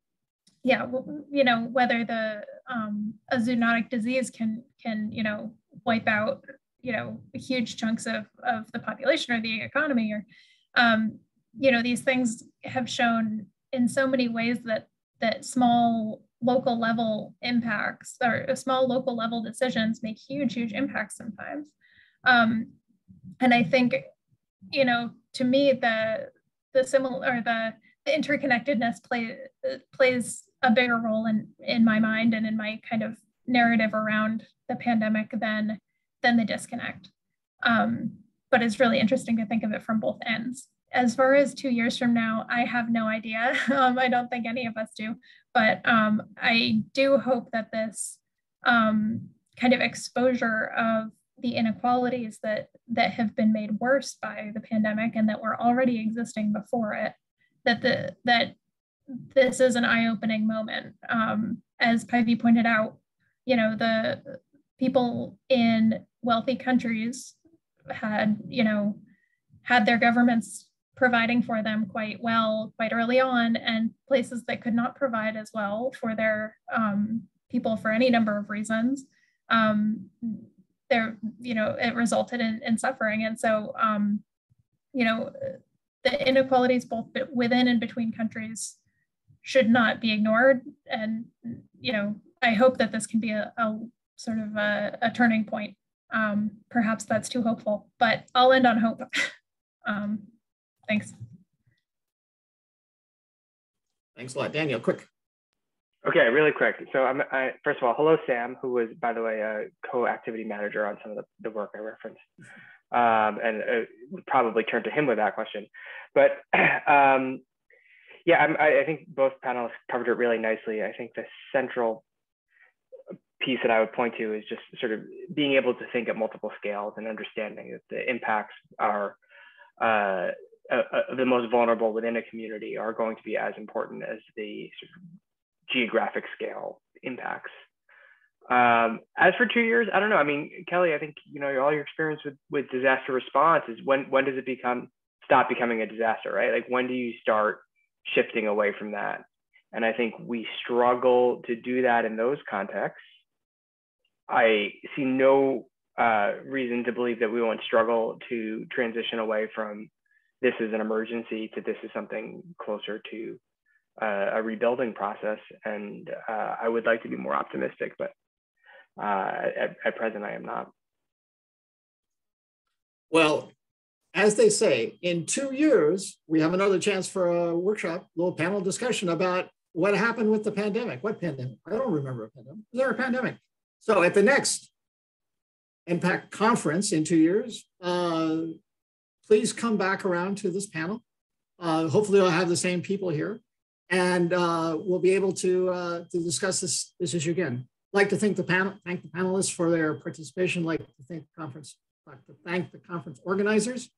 yeah you know whether the um, a zoonotic disease can can you know wipe out you know huge chunks of of the population or the economy or um, you know these things have shown in so many ways that that small local level impacts or small local level decisions make huge huge impacts sometimes um, and I think, you know, to me, the the similar or the, the interconnectedness play, plays a bigger role in in my mind and in my kind of narrative around the pandemic than than the disconnect. Um, but it's really interesting to think of it from both ends. As far as two years from now, I have no idea. Um, I don't think any of us do, but um, I do hope that this um, kind of exposure of the inequalities that that have been made worse by the pandemic and that were already existing before it that the that this is an eye-opening moment. Um, as Päivi pointed out you know the people in wealthy countries had you know had their governments providing for them quite well quite early on and places that could not provide as well for their um, people for any number of reasons um, there, you know, it resulted in, in suffering. And so, um, you know, the inequalities both within and between countries should not be ignored. And, you know, I hope that this can be a, a sort of a, a turning point. Um, perhaps that's too hopeful, but I'll end on hope. thanks.
Thanks a lot, Daniel. Quick.
Okay, really quick. So I'm, I, first of all, hello, Sam, who was, by the way, a co-activity manager on some of the, the work I referenced. Um, and uh, would probably turn to him with that question. But um, yeah, I'm, I, I think both panelists covered it really nicely. I think the central piece that I would point to is just sort of being able to think at multiple scales and understanding that the impacts are uh, uh, uh the most vulnerable within a community are going to be as important as the sort of geographic scale impacts. Um, as for two years, I don't know. I mean, Kelly, I think you know all your experience with with disaster response is when when does it become stop becoming a disaster, right? Like when do you start shifting away from that? And I think we struggle to do that in those contexts. I see no uh, reason to believe that we won't struggle to transition away from this is an emergency to this is something closer to uh, a rebuilding process. And uh, I would like to be more optimistic, but uh, at, at present, I am not.
Well, as they say, in two years, we have another chance for a workshop, little panel discussion about what happened with the pandemic. What pandemic? I don't remember a pandemic. Was there a pandemic? So at the next impact conference in two years, uh, please come back around to this panel. Uh, hopefully I'll have the same people here and uh, we'll be able to, uh, to discuss this, this issue again. I'd like to thank the panel, thank the panelists for their participation. I'd like to thank the conference, like to thank the conference organizers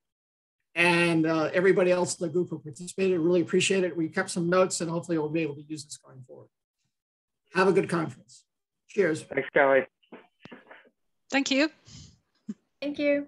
and uh, everybody else in the group who participated. Really appreciate it. We kept some notes and hopefully we'll be able to use this going forward. Have a good conference. Cheers.
Thanks, Kelly.
Thank you.
Thank you.